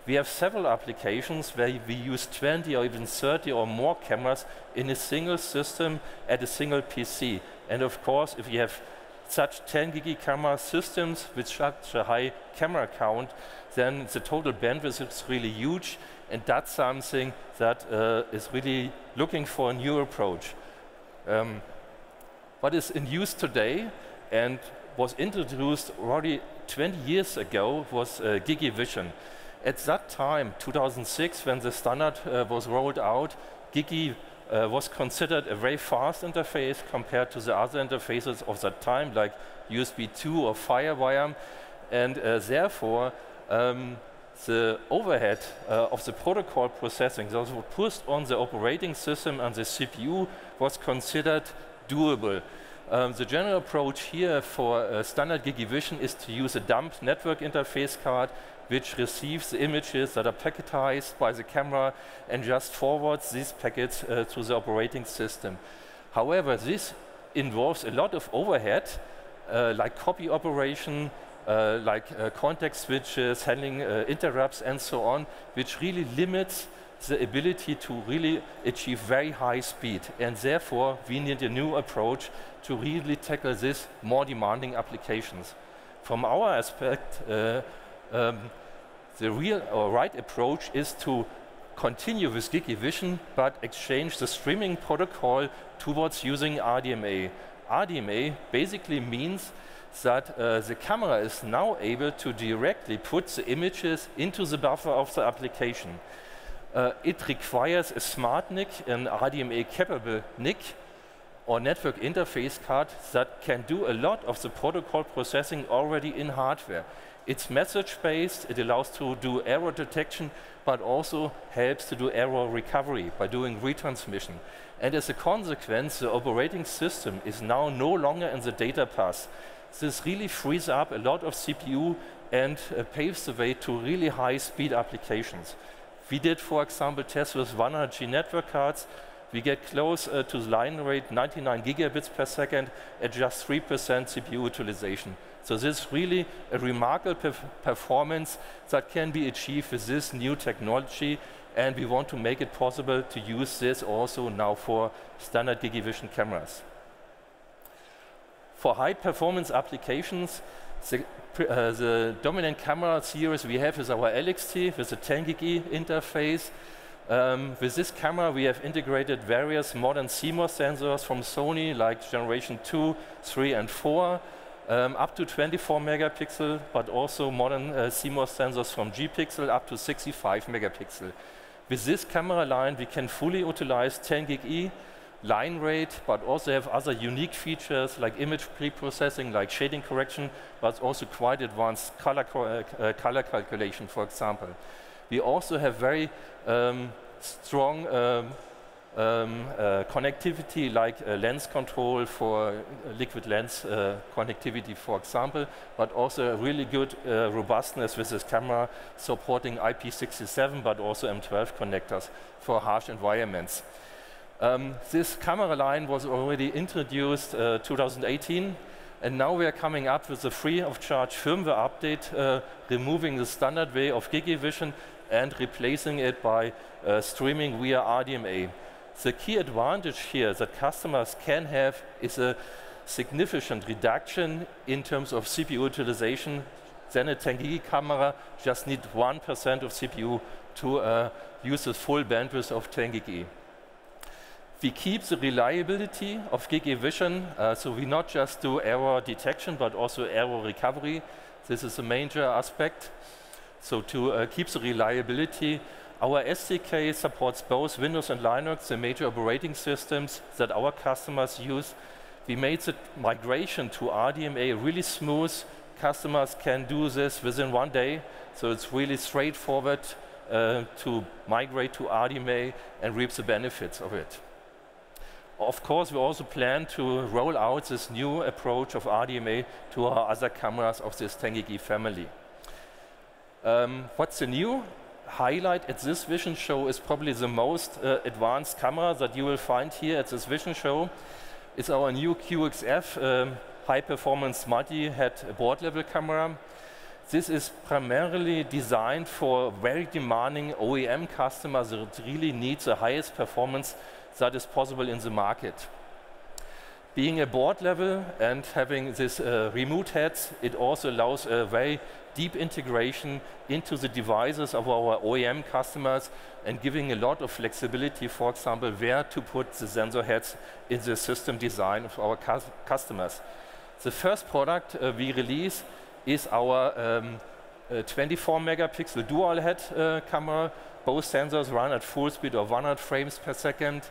We have several applications where we use 20 or even 30 or more cameras in a single system at a single PC. And of course, if you have such 10 gig camera systems with such a high camera count, then the total bandwidth is really huge. And that's something that uh, is really looking for a new approach. Um, what is in use today and was introduced already 20 years ago was uh, GigE Vision. At that time, 2006, when the standard uh, was rolled out, GigE uh, was considered a very fast interface compared to the other interfaces of that time, like USB 2 or FireWire, and uh, therefore um, the overhead uh, of the protocol processing that was pushed on the operating system and the CPU was considered doable. Um, the general approach here for uh, standard GigE Vision is to use a dumb network interface card which receives the images that are packetized by the camera and just forwards these packets uh, to the operating system. However, this involves a lot of overhead, uh, like copy operation, uh, like uh, context switches, handling uh, interrupts, and so on, which really limits the ability to really achieve very high speed. And therefore, we need a new approach to really tackle these more demanding applications. From our aspect, uh, um, the real or right approach is to continue with GigE Vision, but exchange the streaming protocol towards using RDMA. RDMA basically means that uh, the camera is now able to directly put the images into the buffer of the application. Uh, it requires a smart NIC, an RDMA-capable NIC, or network interface card that can do a lot of the protocol processing already in hardware. It's message-based, it allows to do error detection, but also helps to do error recovery by doing retransmission. And as a consequence, the operating system is now no longer in the data path. This really frees up a lot of CPU and uh, paves the way to really high-speed applications. We did, for example, tests with 100G network cards. We get close uh, to the line rate 99 gigabits per second at just 3% CPU utilization. So this is really a remarkable performance that can be achieved with this new technology and we want to make it possible to use this also now for standard GigE Vision cameras. For high performance applications, the, uh, the, dominant camera series we have is our LXT with a 10 gig interface. Um, with this camera, we have integrated various modern CMOS sensors from Sony, like generation 2, 3, and 4 um, up to 24 megapixel, but also modern uh, CMOS sensors from Gpixel up to 65 megapixel. With this camera line, we can fully utilize 10 gig E line rate, but also have other unique features like image pre-processing, like shading correction, but also quite advanced color, uh, uh, color calculation, for example. We also have very um, strong um, um, uh, connectivity like uh, lens control for uh, liquid lens uh, connectivity, for example, but also a really good uh, robustness with this camera supporting IP67, but also M12 connectors for harsh environments. Um, this camera line was already introduced uh, 2018, and now we are coming up with a free of charge firmware update, removing the standard way of GigE Vision and replacing it by streaming via RDMA. The key advantage here that customers can have is a significant reduction in terms of CPU utilization. Then a 10 gig camera just needs 1% of CPU to uh, use the full bandwidth of 10 gig We keep the reliability of GigE Vision, uh, so we not just do error detection, but also error recovery. This is a major aspect. So to uh, keep the reliability, our SDK supports both Windows and Linux, the major operating systems that our customers use. We made the migration to RDMA really smooth. Customers can do this within one day, so it's really straightforward uh, to migrate to RDMA and reap the benefits of it. Of course, we also plan to roll out this new approach of RDMA to our other cameras of this 10GigE family. Um, what's the new highlight at this vision show is probably the most uh, advanced camera that you will find here at this vision show. It's our new QXF um, high performance multi-head board level camera. This is primarily designed for very demanding OEM customers that really need the highest performance that is possible in the market. Being a board level and having this uh, remote heads, it also allows a very deep integration into the devices of our OEM customers and giving a lot of flexibility, for example, where to put the sensor heads in the system design of our cu customers. The first product uh, we release is our um, uh, 24 megapixel dual head uh, camera. Both sensors run at full speed of 100 frames per second.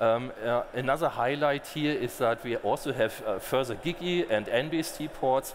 Um, uh, another highlight here is that we also have uh, further GigE and NBASE-T ports.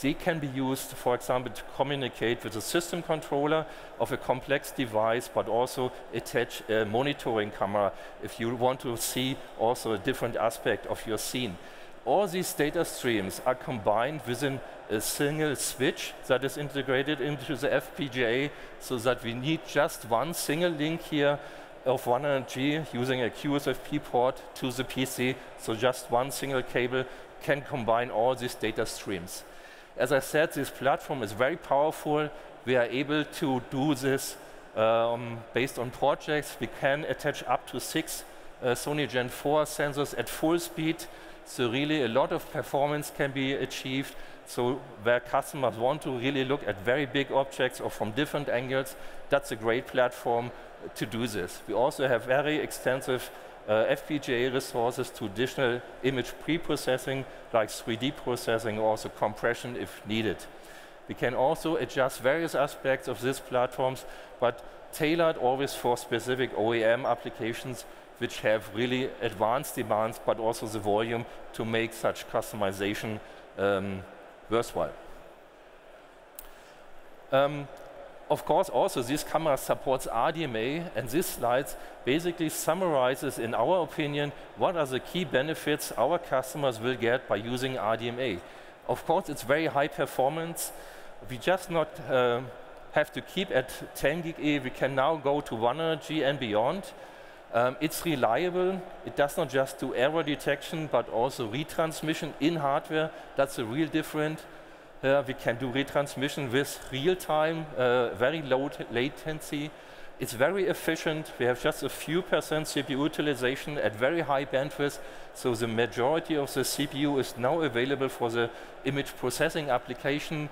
They can be used, for example, to communicate with the system controller of a complex device, but also attach a monitoring camera if you want to see also a different aspect of your scene. All these data streams are combined within a single switch that is integrated into the FPGA so that we need just one single link here of 100G using a QSFP port to the PC, so just one single cable can combine all these data streams. As I said, this platform is very powerful. We are able to do this um, based on projects. We can attach up to six uh, Sony Gen 4 sensors at full speed. So really a lot of performance can be achieved. So where customers want to really look at very big objects or from different angles, that's a great platform to do this. We also have very extensive uh, FPGA resources to additional image pre-processing, like 3D processing, also compression if needed. We can also adjust various aspects of these platforms, but tailored always for specific OEM applications which have really advanced demands, but also the volume to make such customization um, worthwhile. Um, of course, also this camera supports RDMA, and this slide basically summarizes, in our opinion, what are the key benefits our customers will get by using RDMA. Of course, it's very high performance. We just not uh, have to keep at 10 gig E. We can now go to 100G and beyond. Um, it's reliable. It does not just do error detection, but also retransmission in hardware. That's a real difference. Uh, we can do retransmission with real-time, uh, very low latency. It's very efficient. We have just a few percent CPU utilization at very high bandwidth. So the majority of the CPU is now available for the image processing application.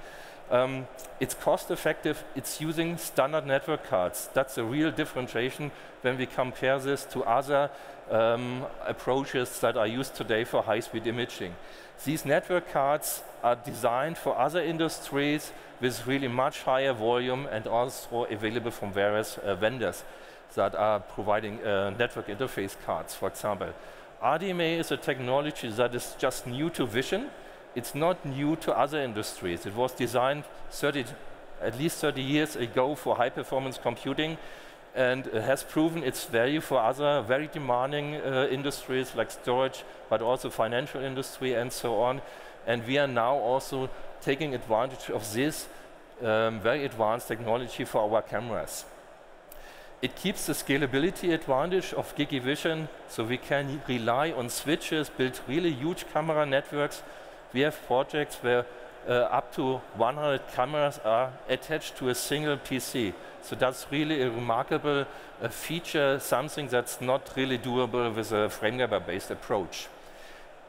Um, it's cost effective. It's using standard network cards. That's a real differentiation when we compare this to other um, approaches that are used today for high-speed imaging. These network cards are designed for other industries with really much higher volume and also available from various uh, vendors that are providing uh, network interface cards, for example. RDMA is a technology that is just new to vision. It's not new to other industries. It was designed 30, at least 30 years ago for high performance computing and has proven its value for other very demanding uh, industries like storage, but also financial industry and so on. And we are now also taking advantage of this um, very advanced technology for our cameras. It keeps the scalability advantage of GigE Vision, so we can rely on switches, build really huge camera networks. We have projects where uh, up to 100 cameras are attached to a single PC. So that's really a remarkable uh, feature, something that's not really doable with a frame grabber-based approach.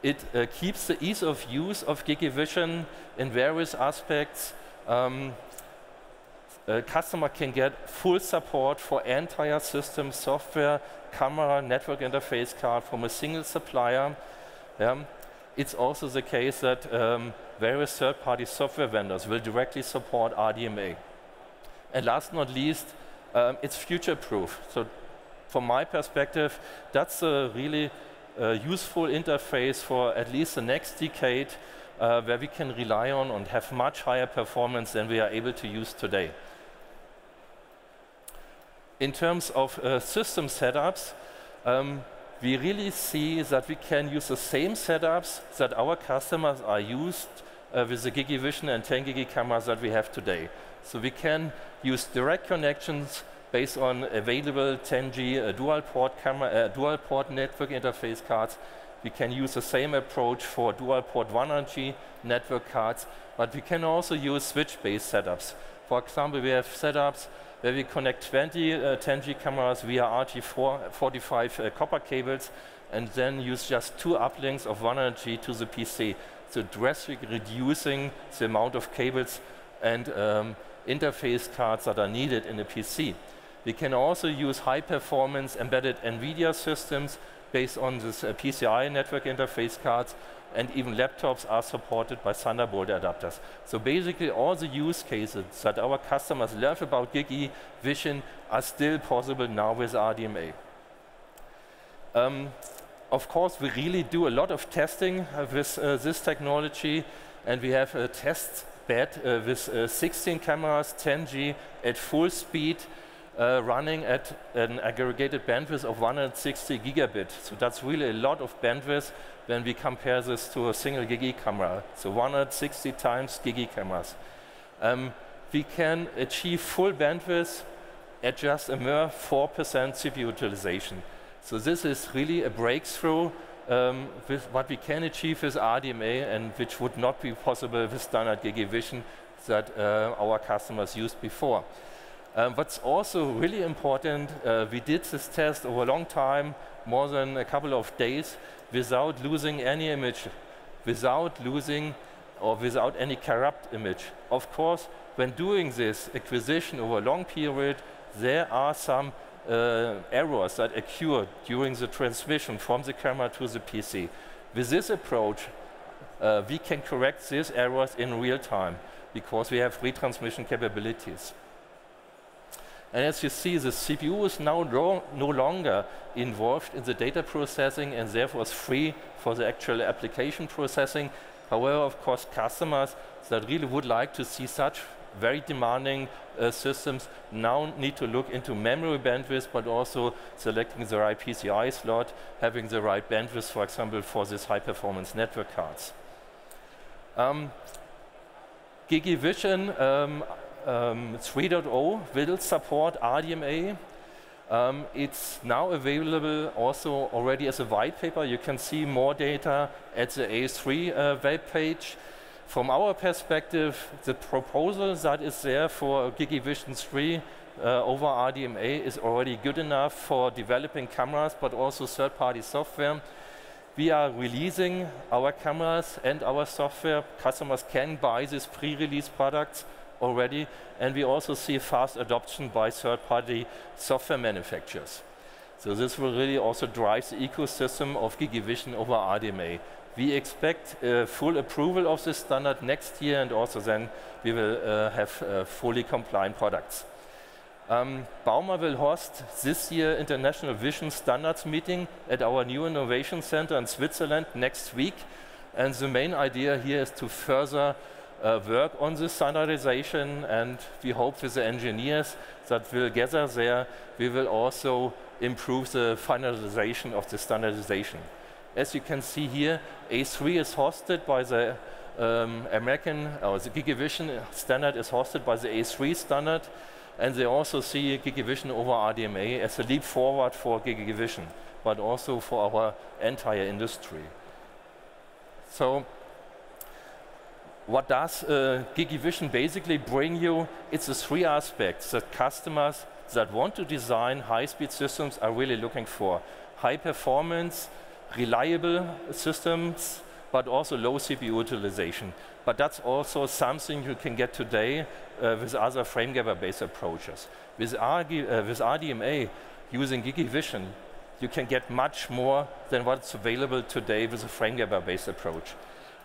It uh, keeps the ease of use of GigE Vision in various aspects. Um, a customer can get full support for entire system, software, camera, network interface card from a single supplier. It's also the case that um, various third-party software vendors will directly support RDMA. And last but not least, um, it's future-proof. So from my perspective, that's a really uh, useful interface for at least the next decade uh, where we can rely on and have much higher performance than we are able to use today. In terms of uh, system setups, um, we really see that we can use the same setups that our customers are used uh, with the GigE Vision and 10 GigE cameras that we have today. So we can use direct connections based on available 10G uh, dual port camera, uh, dual port network interface cards. We can use the same approach for dual port 100G network cards, but we can also use switch-based setups. For example, we have setups where we connect 20 uh, 10G cameras via RJ45 uh, copper cables and then use just two uplinks of 100G to the PC, so drastically reducing the amount of cables and um, interface cards that are needed in a PC. We can also use high-performance embedded NVIDIA systems based on this uh, PCI network interface cards, and even laptops are supported by Thunderbolt adapters. So basically all the use cases that our customers love about GigE Vision are still possible now with RDMA. Um, of course, we really do a lot of testing uh, with uh, this technology, and we have a uh, with uh, 16 cameras, 10G at full speed, uh, running at an aggregated bandwidth of 160 gigabit. So that's really a lot of bandwidth when we compare this to a single GigE camera. So 160 times GigE cameras. Um, we can achieve full bandwidth at just a mere 4% CPU utilization. So this is really a breakthrough um, with what we can achieve with RDMA and which would not be possible with standard GigE Vision that uh, our customers used before. Um, what's also really important, uh, we did this test over a long time, more than a couple of days, without losing any image, without losing or without any corrupt image. Of course, when doing this acquisition over a long period, there are some errors that occur during the transmission from the camera to the PC. With this approach, uh, we can correct these errors in real time because we have retransmission capabilities. And as you see, the CPU is now no longer involved in the data processing and therefore is free for the actual application processing. However, of course, customers that really would like to see such very demanding uh, systems now need to look into memory bandwidth, but also selecting the right PCI slot, having the right bandwidth, for example, for these high-performance network cards. Um, GigE Vision um, um, 3.0 will support RDMA. Um, it's now available also already as a white paper. You can see more data at the A3 uh, web page. From our perspective, the proposal that is there for GigE Vision 3 uh, over RDMA is already good enough for developing cameras, but also third-party software. We are releasing our cameras and our software. Customers can buy these pre-release products already, and we also see fast adoption by third-party software manufacturers. So this will really also drive the ecosystem of GigE Vision over RDMA. We expect uh, full approval of this standard next year, and also then we will uh, have uh, fully compliant products. Um, Baumer will host this year International Vision Standards meeting at our new innovation center in Switzerland next week. And the main idea here is to further uh, work on this standardization and we hope with the engineers that will gather there, we will also improve the finalization of the standardization. As you can see here, A3 is hosted by the um, American, or the GigE Vision standard is hosted by the A3 standard, and they also see GigE Vision over RDMA as a leap forward for GigE Vision, but also for our entire industry. So what does uh, GigE Vision basically bring you? It's the three aspects that customers that want to design high-speed systems are really looking for. High performance, reliable systems, but also low CPU utilization. But that's also something you can get today uh, with other frame based approaches. With, RG, uh, with RDMA, using GigiVision, you can get much more than what's available today with a frame based approach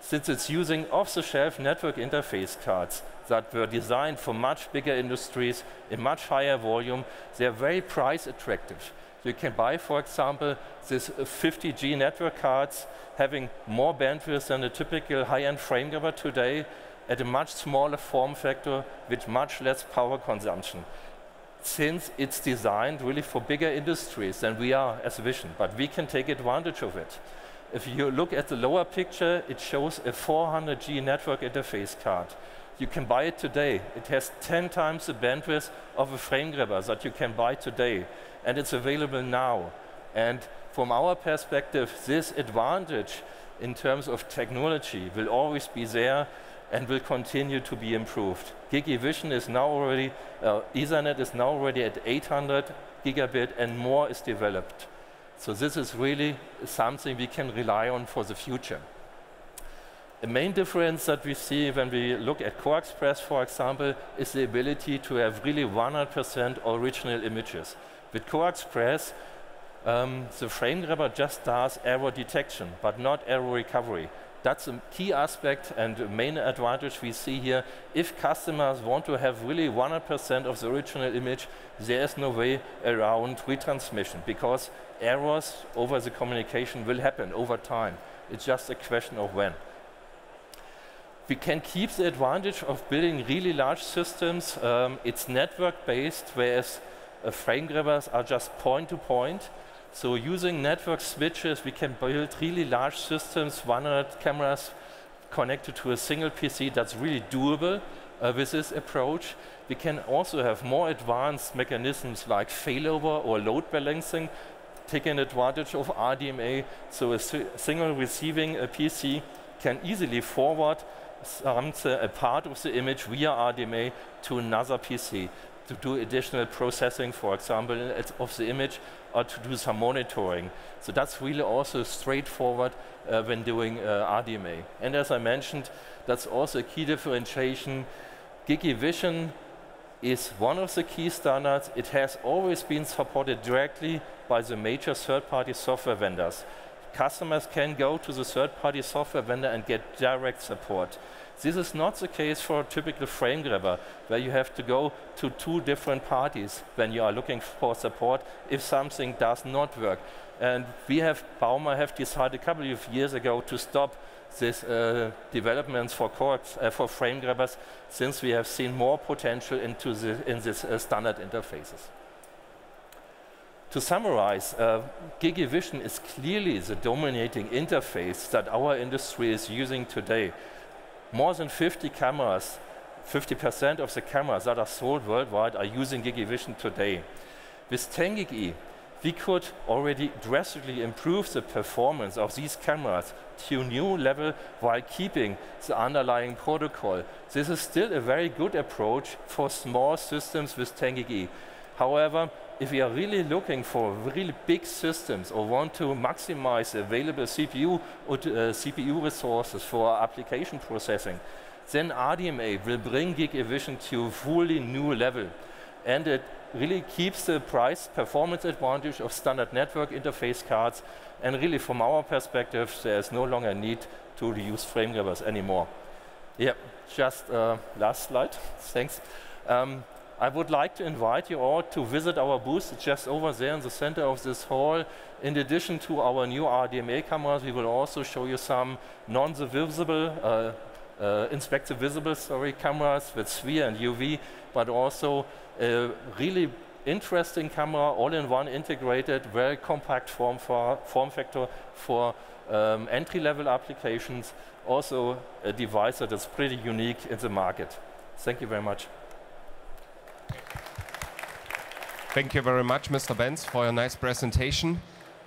since it's using off-the-shelf network interface cards that were designed for much bigger industries in much higher volume, they're very price attractive. You can buy, for example, this 50G network cards having more bandwidth than a typical high-end frame grabber today at a much smaller form factor with much less power consumption. since it's designed really for bigger industries than we are as Vision, but we can take advantage of it. If you look at the lower picture, it shows a 400G network interface card. You can buy it today. It has 10 times the bandwidth of a frame grabber that you can buy today, and it's available now. And from our perspective, this advantage in terms of technology will always be there and will continue to be improved. GigE Vision is now already, uh, Ethernet is now already at 800 gigabit and more is developed. So this is really something we can rely on for the future. The main difference that we see when we look at CoaXPress, for example, is the ability to have really 100% original images. With CoaXPress, um, the frame grabber just does error detection, but not error recovery. That's a key aspect and the main advantage we see here. If customers want to have really 100% of the original image, there is no way around retransmission because errors over the communication will happen over time. It's just a question of when. We can keep the advantage of building really large systems. Um, it's network-based, whereas uh, frame grabbers are just point-to-point. So using network switches, we can build really large systems, 100 cameras connected to a single PC. That's really doable uh, with this approach. We can also have more advanced mechanisms like failover or load balancing, taking advantage of RDMA. So a single receiving a PC can easily forward a part of the image via RDMA to another PC to do additional processing, for example, of the image, or to do some monitoring. So that's really also straightforward uh, when doing uh, RDMA. And as I mentioned, that's also a key differentiation. GigE Vision is one of the key standards. It has always been supported directly by the major third-party software vendors. Customers can go to the third-party software vendor and get direct support. This is not the case for a typical frame grabber, where you have to go to two different parties when you are looking for support if something does not work. And we have, Baumer have decided a couple of years ago to stop this uh, developments for, uh, for frame grabbers since we have seen more potential into the, in these uh, standard interfaces. To summarize, uh, GigE Vision is clearly the dominating interface that our industry is using today more than 50 cameras, 50% of the cameras that are sold worldwide are using GigE Vision today. With 10 GigE, we could already drastically improve the performance of these cameras to a new level while keeping the underlying protocol. This is still a very good approach for small systems with 10 GigE. However, if we are really looking for really big systems or want to maximize available CPU or uh, CPU resources for application processing, then RDMA will bring GigE Vision to a fully new level. And it really keeps the price performance advantage of standard network interface cards. And really, from our perspective, there's no longer need to use frame grabbers anymore. Yeah, just uh, last slide. Thanks. Um, I would like to invite you all to visit our booth just over there in the center of this hall. In addition to our new RDMA cameras, we will also show you some non-visible, uh, uh, inspect the visible sorry, cameras with SWIR and UV, but also a really interesting camera, all-in-one integrated, very compact form, for, form factor for um, entry-level applications. Also a device that is pretty unique in the market. Thank you very much. Thank you very much, Mr. Benz, for your nice presentation.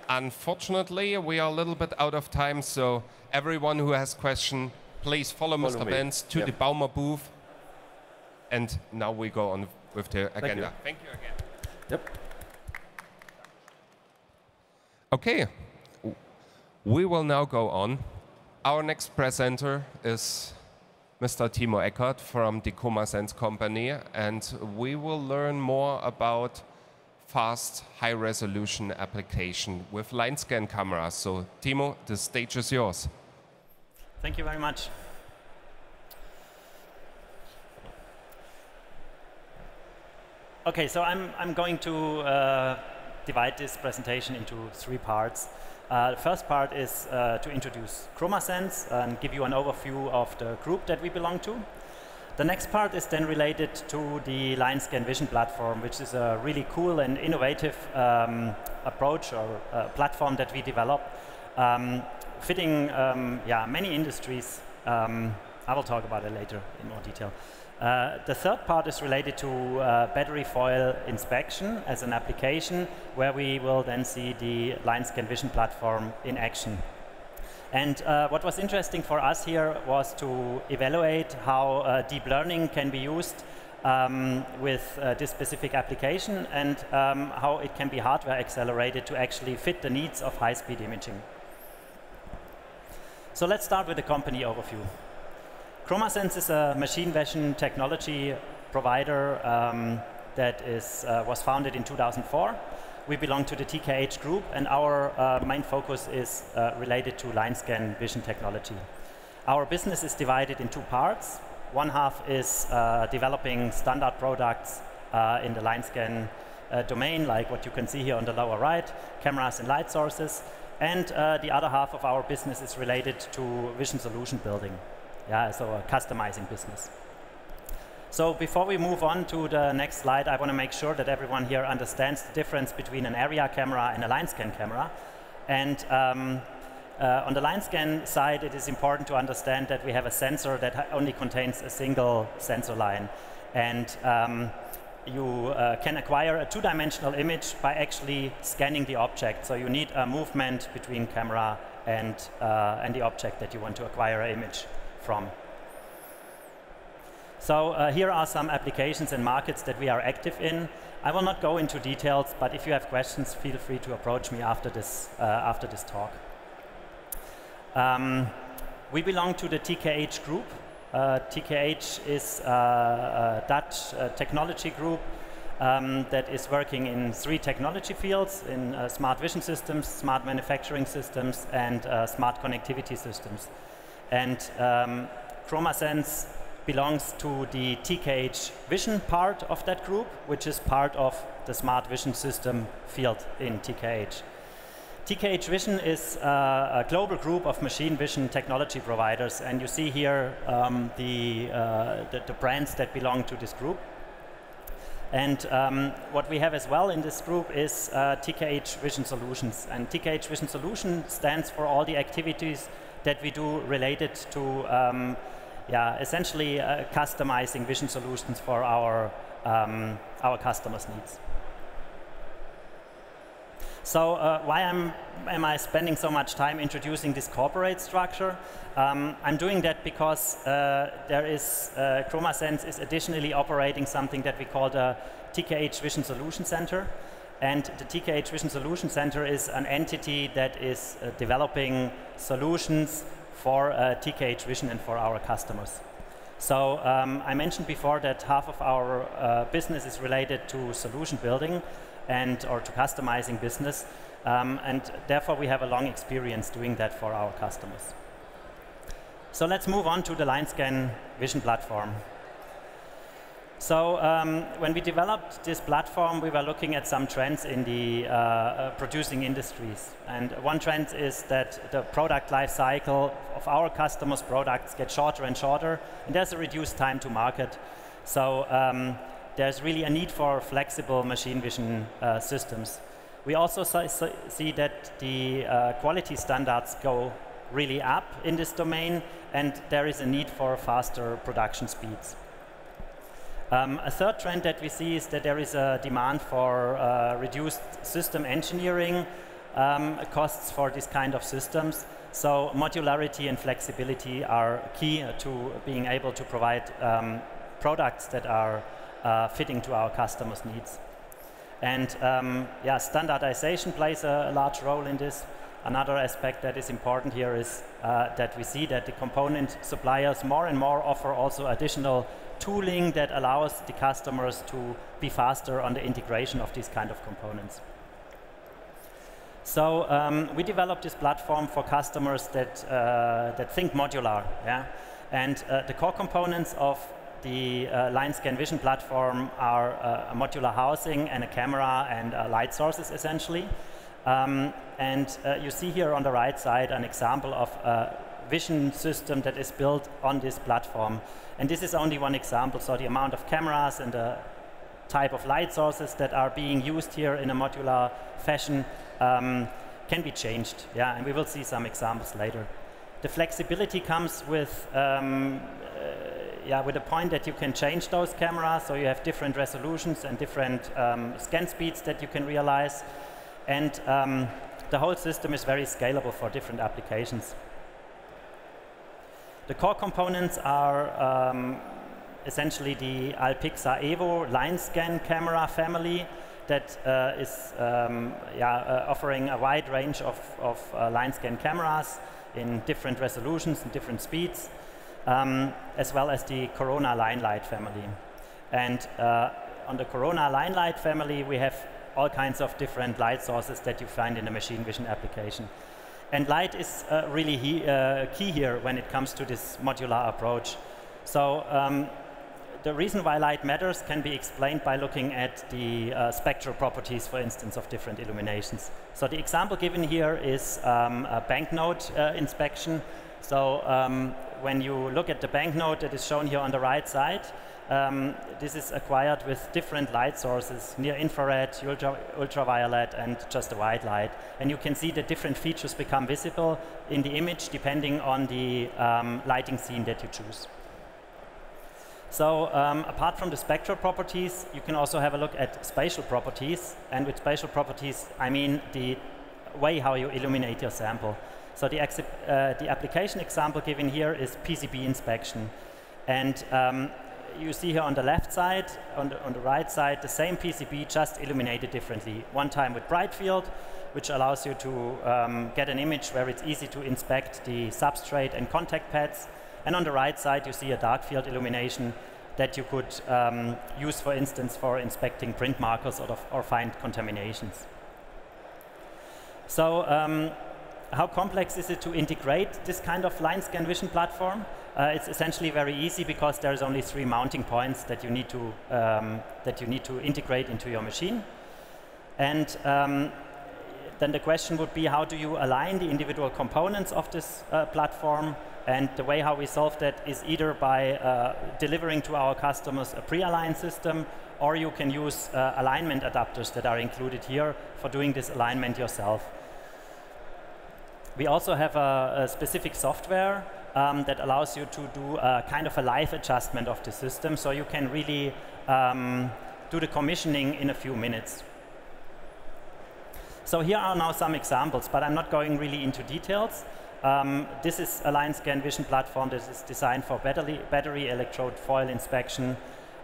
Unfortunately, we are a little bit out of time, so everyone who has question, please follow, follow Mr. Me. Benz to yep. the Baumer booth. And now we go on with the agenda. Thank you, Thank you again. Yep. Okay, we will now go on. Our next presenter is Mr. Timo Eckert from the ChromaSense company, and we will learn more about fast, high-resolution application with line scan cameras. So, Timo, the stage is yours. Thank you very much. Okay, so I'm, I'm going to uh, divide this presentation into three parts. Uh, the first part is uh, to introduce ChromaSense and give you an overview of the group that we belong to. The next part is then related to the line scan Vision platform, which is a really cool and innovative um, approach or uh, platform that we developed, um, fitting um, yeah, many industries. Um, I will talk about it later in more detail. Uh, the third part is related to uh, battery foil inspection as an application, where we will then see the line scan Vision platform in action. And uh, what was interesting for us here was to evaluate how uh, deep learning can be used um, with uh, this specific application and um, how it can be hardware accelerated to actually fit the needs of high-speed imaging. So let's start with the company overview. ChromaSense is a machine vision technology provider um, that is, uh, was founded in 2004 we belong to the TKH group, and our uh, main focus is uh, related to line scan vision technology. Our business is divided in two parts. One half is uh, developing standard products uh, in the line scan uh, domain, like what you can see here on the lower right, cameras and light sources. And uh, the other half of our business is related to vision solution building, yeah, so a customizing business. So before we move on to the next slide, I want to make sure that everyone here understands the difference between an area camera and a line scan camera. And um, uh, on the line scan side, it is important to understand that we have a sensor that only contains a single sensor line. And um, you uh, can acquire a two-dimensional image by actually scanning the object. So you need a movement between camera and, uh, and the object that you want to acquire an image from. So uh, here are some applications and markets that we are active in. I will not go into details, but if you have questions, feel free to approach me after this, uh, after this talk. Um, we belong to the TKH group. Uh, TKH is a Dutch uh, technology group um, that is working in three technology fields, in uh, smart vision systems, smart manufacturing systems, and uh, smart connectivity systems. And um, ChromaSense belongs to the TKH Vision part of that group, which is part of the smart vision system field in TKH. TKH Vision is uh, a global group of machine vision technology providers, and you see here um, the, uh, the, the, brands that belong to this group. And um, what we have as well in this group is uh, TKH Vision Solutions. And TKH Vision Solution stands for all the activities that we do related to um, yeah, essentially uh, customizing vision solutions for our, um, our customers' needs. So uh, why am, am I spending so much time introducing this corporate structure? Um, I'm doing that because uh, there is, uh, ChromaSense is additionally operating something that we call the TKH Vision Solution Center. And the TKH Vision Solution Center is an entity that is uh, developing solutions for uh, TKH Vision and for our customers. So um, I mentioned before that half of our uh, business is related to solution building and or to customizing business, um, and therefore we have a long experience doing that for our customers. So let's move on to the LineScan Vision platform. So um, when we developed this platform, we were looking at some trends in the uh, uh, producing industries. And one trend is that the product life cycle of our customers' products get shorter and shorter, and there's a reduced time to market. So um, there's really a need for flexible machine vision uh, systems. We also see that the uh, quality standards go really up in this domain, and there is a need for faster production speeds. Um, a third trend that we see is that there is a demand for uh, reduced system engineering um, costs for this kind of systems. So modularity and flexibility are key to being able to provide um, products that are uh, fitting to our customers' needs. And um, yeah, standardization plays a, a, large role in this. Another aspect that is important here is uh, that we see that the component suppliers more and more offer also additional tooling that allows the customers to be faster on the integration of these kind of components. So um, we developed this platform for customers that, uh, that think modular. Yeah? And uh, the core components of the uh, LineScan Vision platform are uh, a modular housing and a camera and uh, light sources essentially. Um, and uh, you see here on the right side an example of a vision system that is built on this platform. And this is only one example, so the amount of cameras and the type of light sources that are being used here in a modular fashion um, can be changed. Yeah, and we will see some examples later. The flexibility comes with um, yeah, with the point that you can change those cameras, so you have different resolutions and different um, scan speeds that you can realize. And um, the whole system is very scalable for different applications. The core components are um, essentially the allPIXA evo line scan camera family that uh, is um, yeah, uh, offering a wide range of, of uh, line scan cameras in different resolutions and different speeds um, as well as the Corona line light family. And uh, on the Corona line light family, we have all kinds of different light sources that you find in a machine vision application. And light is uh, really he, uh, key here when it comes to this modular approach. So um, the reason why light matters can be explained by looking at the uh, spectral properties, for instance, of different illuminations. So the example given here is um, a banknote uh, inspection. So um, when you look at the banknote that is shown here on the right side, um, this is acquired with different light sources, near infrared, ultra, ultraviolet, and just a white light. And you can see that different features become visible in the image depending on the um, lighting scene that you choose. So um, apart from the spectral properties, you can also have a look at spatial properties. And with spatial properties, I mean the way how you illuminate your sample. So the, uh, the application example given here is PCB inspection. And um, you see here on the left side, on the, on the right side, the same PCB just illuminated differently. One time with bright field, which allows you to um, get an image where it's easy to inspect the substrate and contact pads. And on the right side, you see a dark field illumination that you could um, use, for instance, for inspecting print markers or, or find contaminations. So um, how complex is it to integrate this kind of line scan vision platform? Uh, it's essentially very easy because there's only three mounting points that you need to um, that you need to integrate into your machine. And um, then the question would be how do you align the individual components of this uh, platform? And the way how we solve that is either by uh, delivering to our customers a pre-aligned system, or you can use uh, alignment adapters that are included here for doing this alignment yourself. We also have a, a specific software um, that allows you to do a kind of a live adjustment of the system, so you can really um, do the commissioning in a few minutes. So here are now some examples, but I'm not going really into details. Um, this is a line scan vision platform that is designed for battery, battery electrode foil inspection.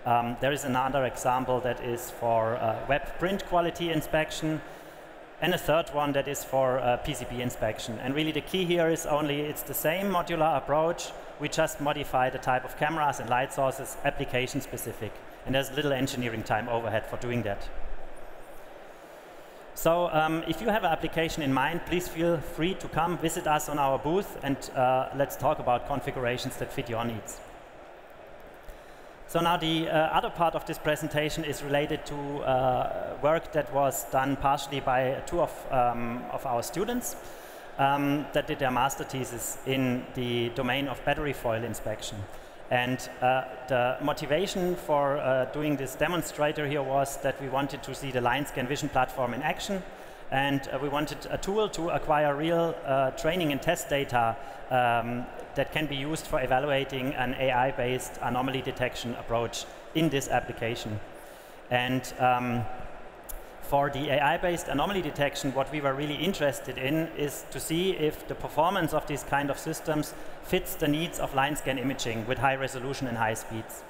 Um, there is another example that is for uh, web print quality inspection and a third one that is for uh, PCB inspection. And really the key here is only it's the same modular approach. We just modify the type of cameras and light sources application specific. And there's little engineering time overhead for doing that. So um, if you have an application in mind, please feel free to come visit us on our booth and uh, let's talk about configurations that fit your needs. So now the uh, other part of this presentation is related to uh, work that was done partially by two of, um, of our students um, that did their master thesis in the domain of battery foil inspection. And uh, the motivation for uh, doing this demonstrator here was that we wanted to see the line scan vision platform in action and uh, we wanted a tool to acquire real uh, training and test data um, that can be used for evaluating an AI-based anomaly detection approach in this application. And um, for the AI-based anomaly detection, what we were really interested in is to see if the performance of these kind of systems fits the needs of line scan imaging with high resolution and high speeds.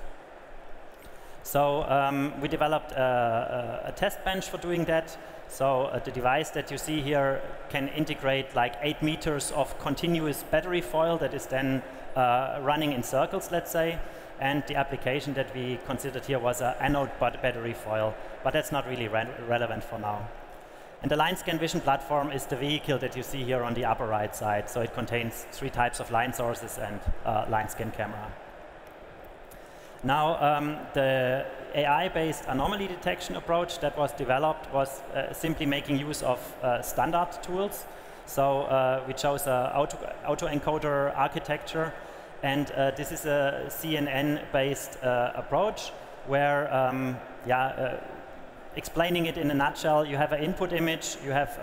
So um, we developed a, a, a, test bench for doing that. So uh, the device that you see here can integrate like eight meters of continuous battery foil that is then uh, running in circles, let's say. And the application that we considered here was an anode battery foil, but that's not really re relevant for now. And the line scan vision platform is the vehicle that you see here on the upper right side. So it contains three types of line sources and uh, line scan camera. Now, um, the AI-based anomaly detection approach that was developed was uh, simply making use of uh, standard tools. So uh, we chose a auto, architecture, and uh, this is a CNN-based uh, approach where, um, yeah, uh, explaining it in a nutshell, you have an input image, you have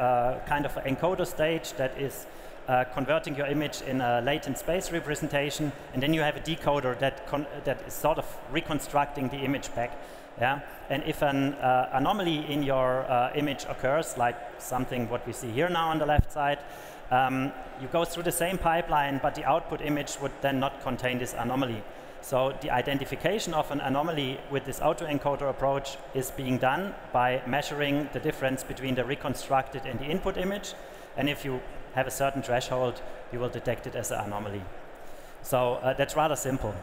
kind of an encoder stage that is uh, converting your image in a latent space representation, and then you have a decoder that, that is sort of reconstructing the image back. Yeah? And if an uh, anomaly in your uh, image occurs, like something what we see here now on the left side, um, you go through the same pipeline, but the output image would then not contain this anomaly. So the identification of an anomaly with this autoencoder approach is being done by measuring the difference between the reconstructed and the input image. And if you have a certain threshold, you will detect it as an anomaly. So uh, that's rather simple.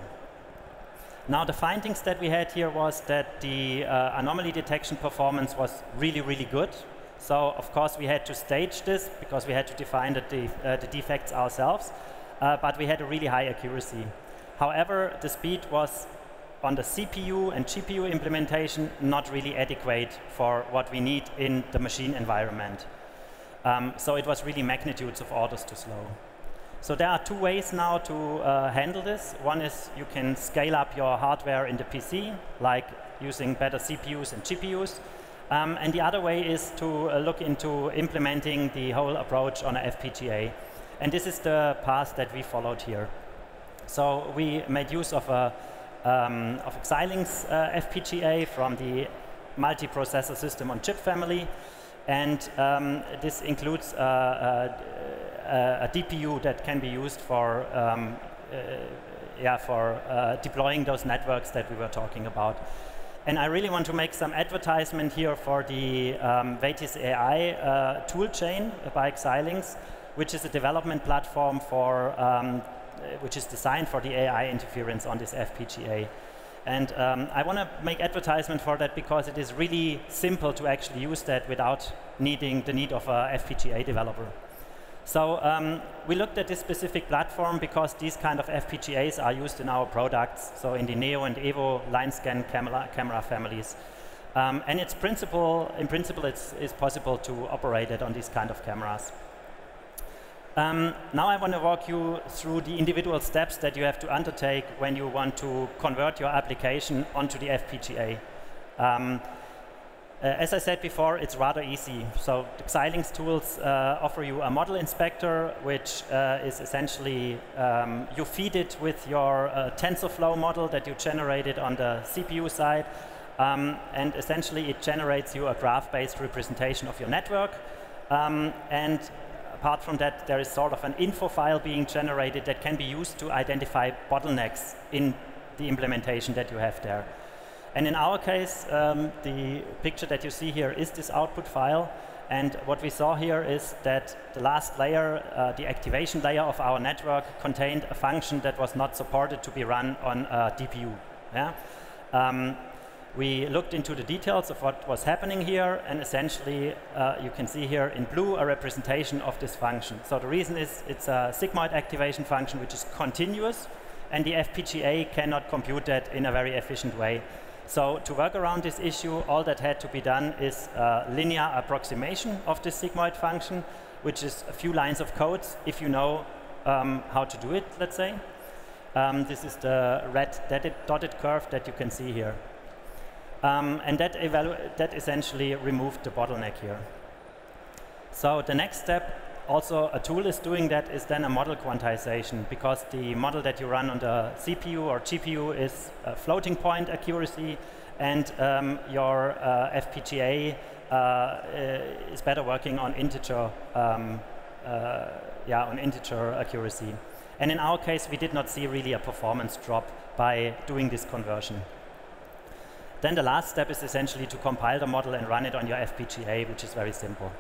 Now the findings that we had here was that the uh, anomaly detection performance was really, really good. So of course we had to stage this because we had to define the, uh, the defects ourselves, uh, but we had a really high accuracy. However, the speed was on the CPU and GPU implementation not really adequate for what we need in the machine environment. Um, so it was really magnitudes of orders too slow. So there are two ways now to uh, handle this. One is you can scale up your hardware in the PC, like using better CPUs and GPUs. Um, and the other way is to uh, look into implementing the whole approach on a FPGA. And this is the path that we followed here. So we made use of a um, of Xilinx uh, FPGA from the multiprocessor system on chip family. And um, this includes uh, uh, a DPU that can be used for, um, uh, yeah, for uh, deploying those networks that we were talking about. And I really want to make some advertisement here for the um, Vitis AI uh, toolchain by Xilinx, which is a development platform for, um, which is designed for the AI interference on this FPGA. And um, I want to make advertisement for that because it is really simple to actually use that without needing the need of a FPGA developer. So um, we looked at this specific platform because these kind of FPGAs are used in our products, so in the Neo and Evo line scan camera, camera families. Um, and its principle, in principle, it's, it's possible to operate it on these kind of cameras. Um, now I want to walk you through the individual steps that you have to undertake when you want to convert your application onto the FPGA. Um, uh, as I said before, it's rather easy. So the Xilinx tools uh, offer you a model inspector, which uh, is essentially, um, you feed it with your uh, TensorFlow model that you generated on the CPU side. Um, and essentially, it generates you a graph-based representation of your network. Um, and apart from that, there is sort of an info file being generated that can be used to identify bottlenecks in the implementation that you have there. And in our case, um, the picture that you see here is this output file. And what we saw here is that the last layer, uh, the activation layer of our network, contained a function that was not supported to be run on a DPU. Yeah? Um, we looked into the details of what was happening here, and essentially uh, you can see here in blue a representation of this function. So the reason is it's a sigmoid activation function which is continuous, and the FPGA cannot compute that in a very efficient way. So to work around this issue, all that had to be done is a linear approximation of this sigmoid function, which is a few lines of code if you know um, how to do it, let's say. Um, this is the red dotted, dotted curve that you can see here. Um, and that, that essentially removed the bottleneck here. So the next step, also a tool is doing that, is then a model quantization, because the model that you run on the CPU or GPU is floating point accuracy, and um, your uh, FPGA uh, is better working on integer, um, uh, yeah, on integer accuracy. And in our case, we did not see really a performance drop by doing this conversion. Then the last step is essentially to compile the model and run it on your FPGA, which is very simple.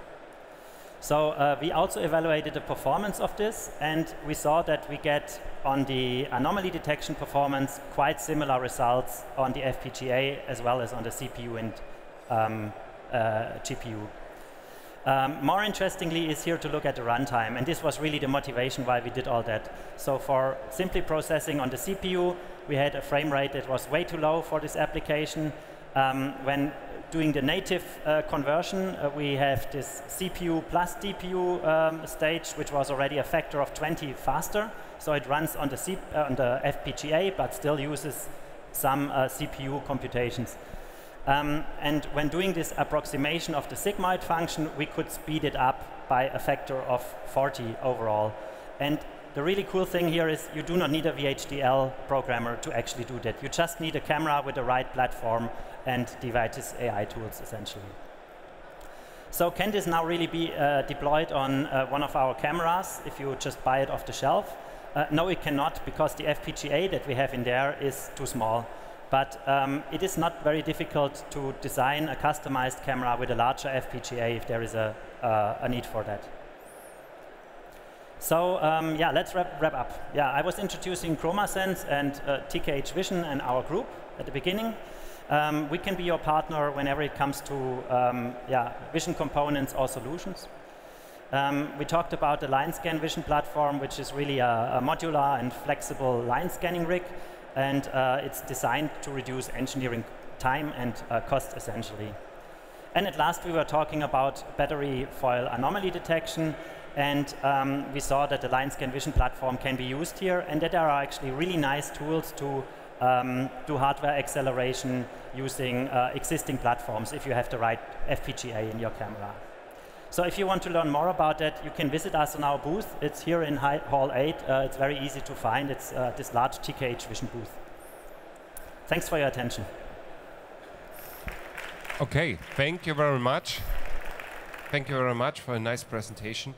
So uh, we also evaluated the performance of this, and we saw that we get on the anomaly detection performance quite similar results on the FPGA as well as on the CPU and um, uh, GPU. Um, more interestingly is here to look at the runtime, and this was really the motivation why we did all that. So for simply processing on the CPU, we had a frame rate that was way too low for this application. Um, when doing the native uh, conversion, uh, we have this CPU plus DPU um, stage, which was already a factor of 20 faster. So it runs on the, C uh, on the FPGA, but still uses some uh, CPU computations. Um, and when doing this approximation of the sigmoid function, we could speed it up by a factor of 40 overall. And the really cool thing here is you do not need a VHDL programmer to actually do that. You just need a camera with the right platform and Vitis AI tools, essentially. So can this now really be uh, deployed on uh, one of our cameras if you just buy it off the shelf? Uh, no, it cannot, because the FPGA that we have in there is too small. But um, it is not very difficult to design a customized camera with a larger FPGA if there is a, uh, a need for that. So um, yeah, let's wrap, wrap, up. Yeah, I was introducing ChromaSense and uh, TKH Vision and our group at the beginning. Um, we can be your partner whenever it comes to um, yeah, vision components or solutions. Um, we talked about the line scan vision platform, which is really a, a modular and flexible line scanning rig, and uh, it's designed to reduce engineering time and uh, cost essentially. And at last, we were talking about battery foil anomaly detection, and um, we saw that the line scan vision platform can be used here, and that there are actually really nice tools to um, do hardware acceleration using uh, existing platforms if you have the right FPGA in your camera. So if you want to learn more about that, you can visit us on our booth. It's here in Hall 8. Uh, it's very easy to find. It's uh, this large TKH Vision booth. Thanks for your attention. Okay, thank you very much. Thank you very much for a nice presentation.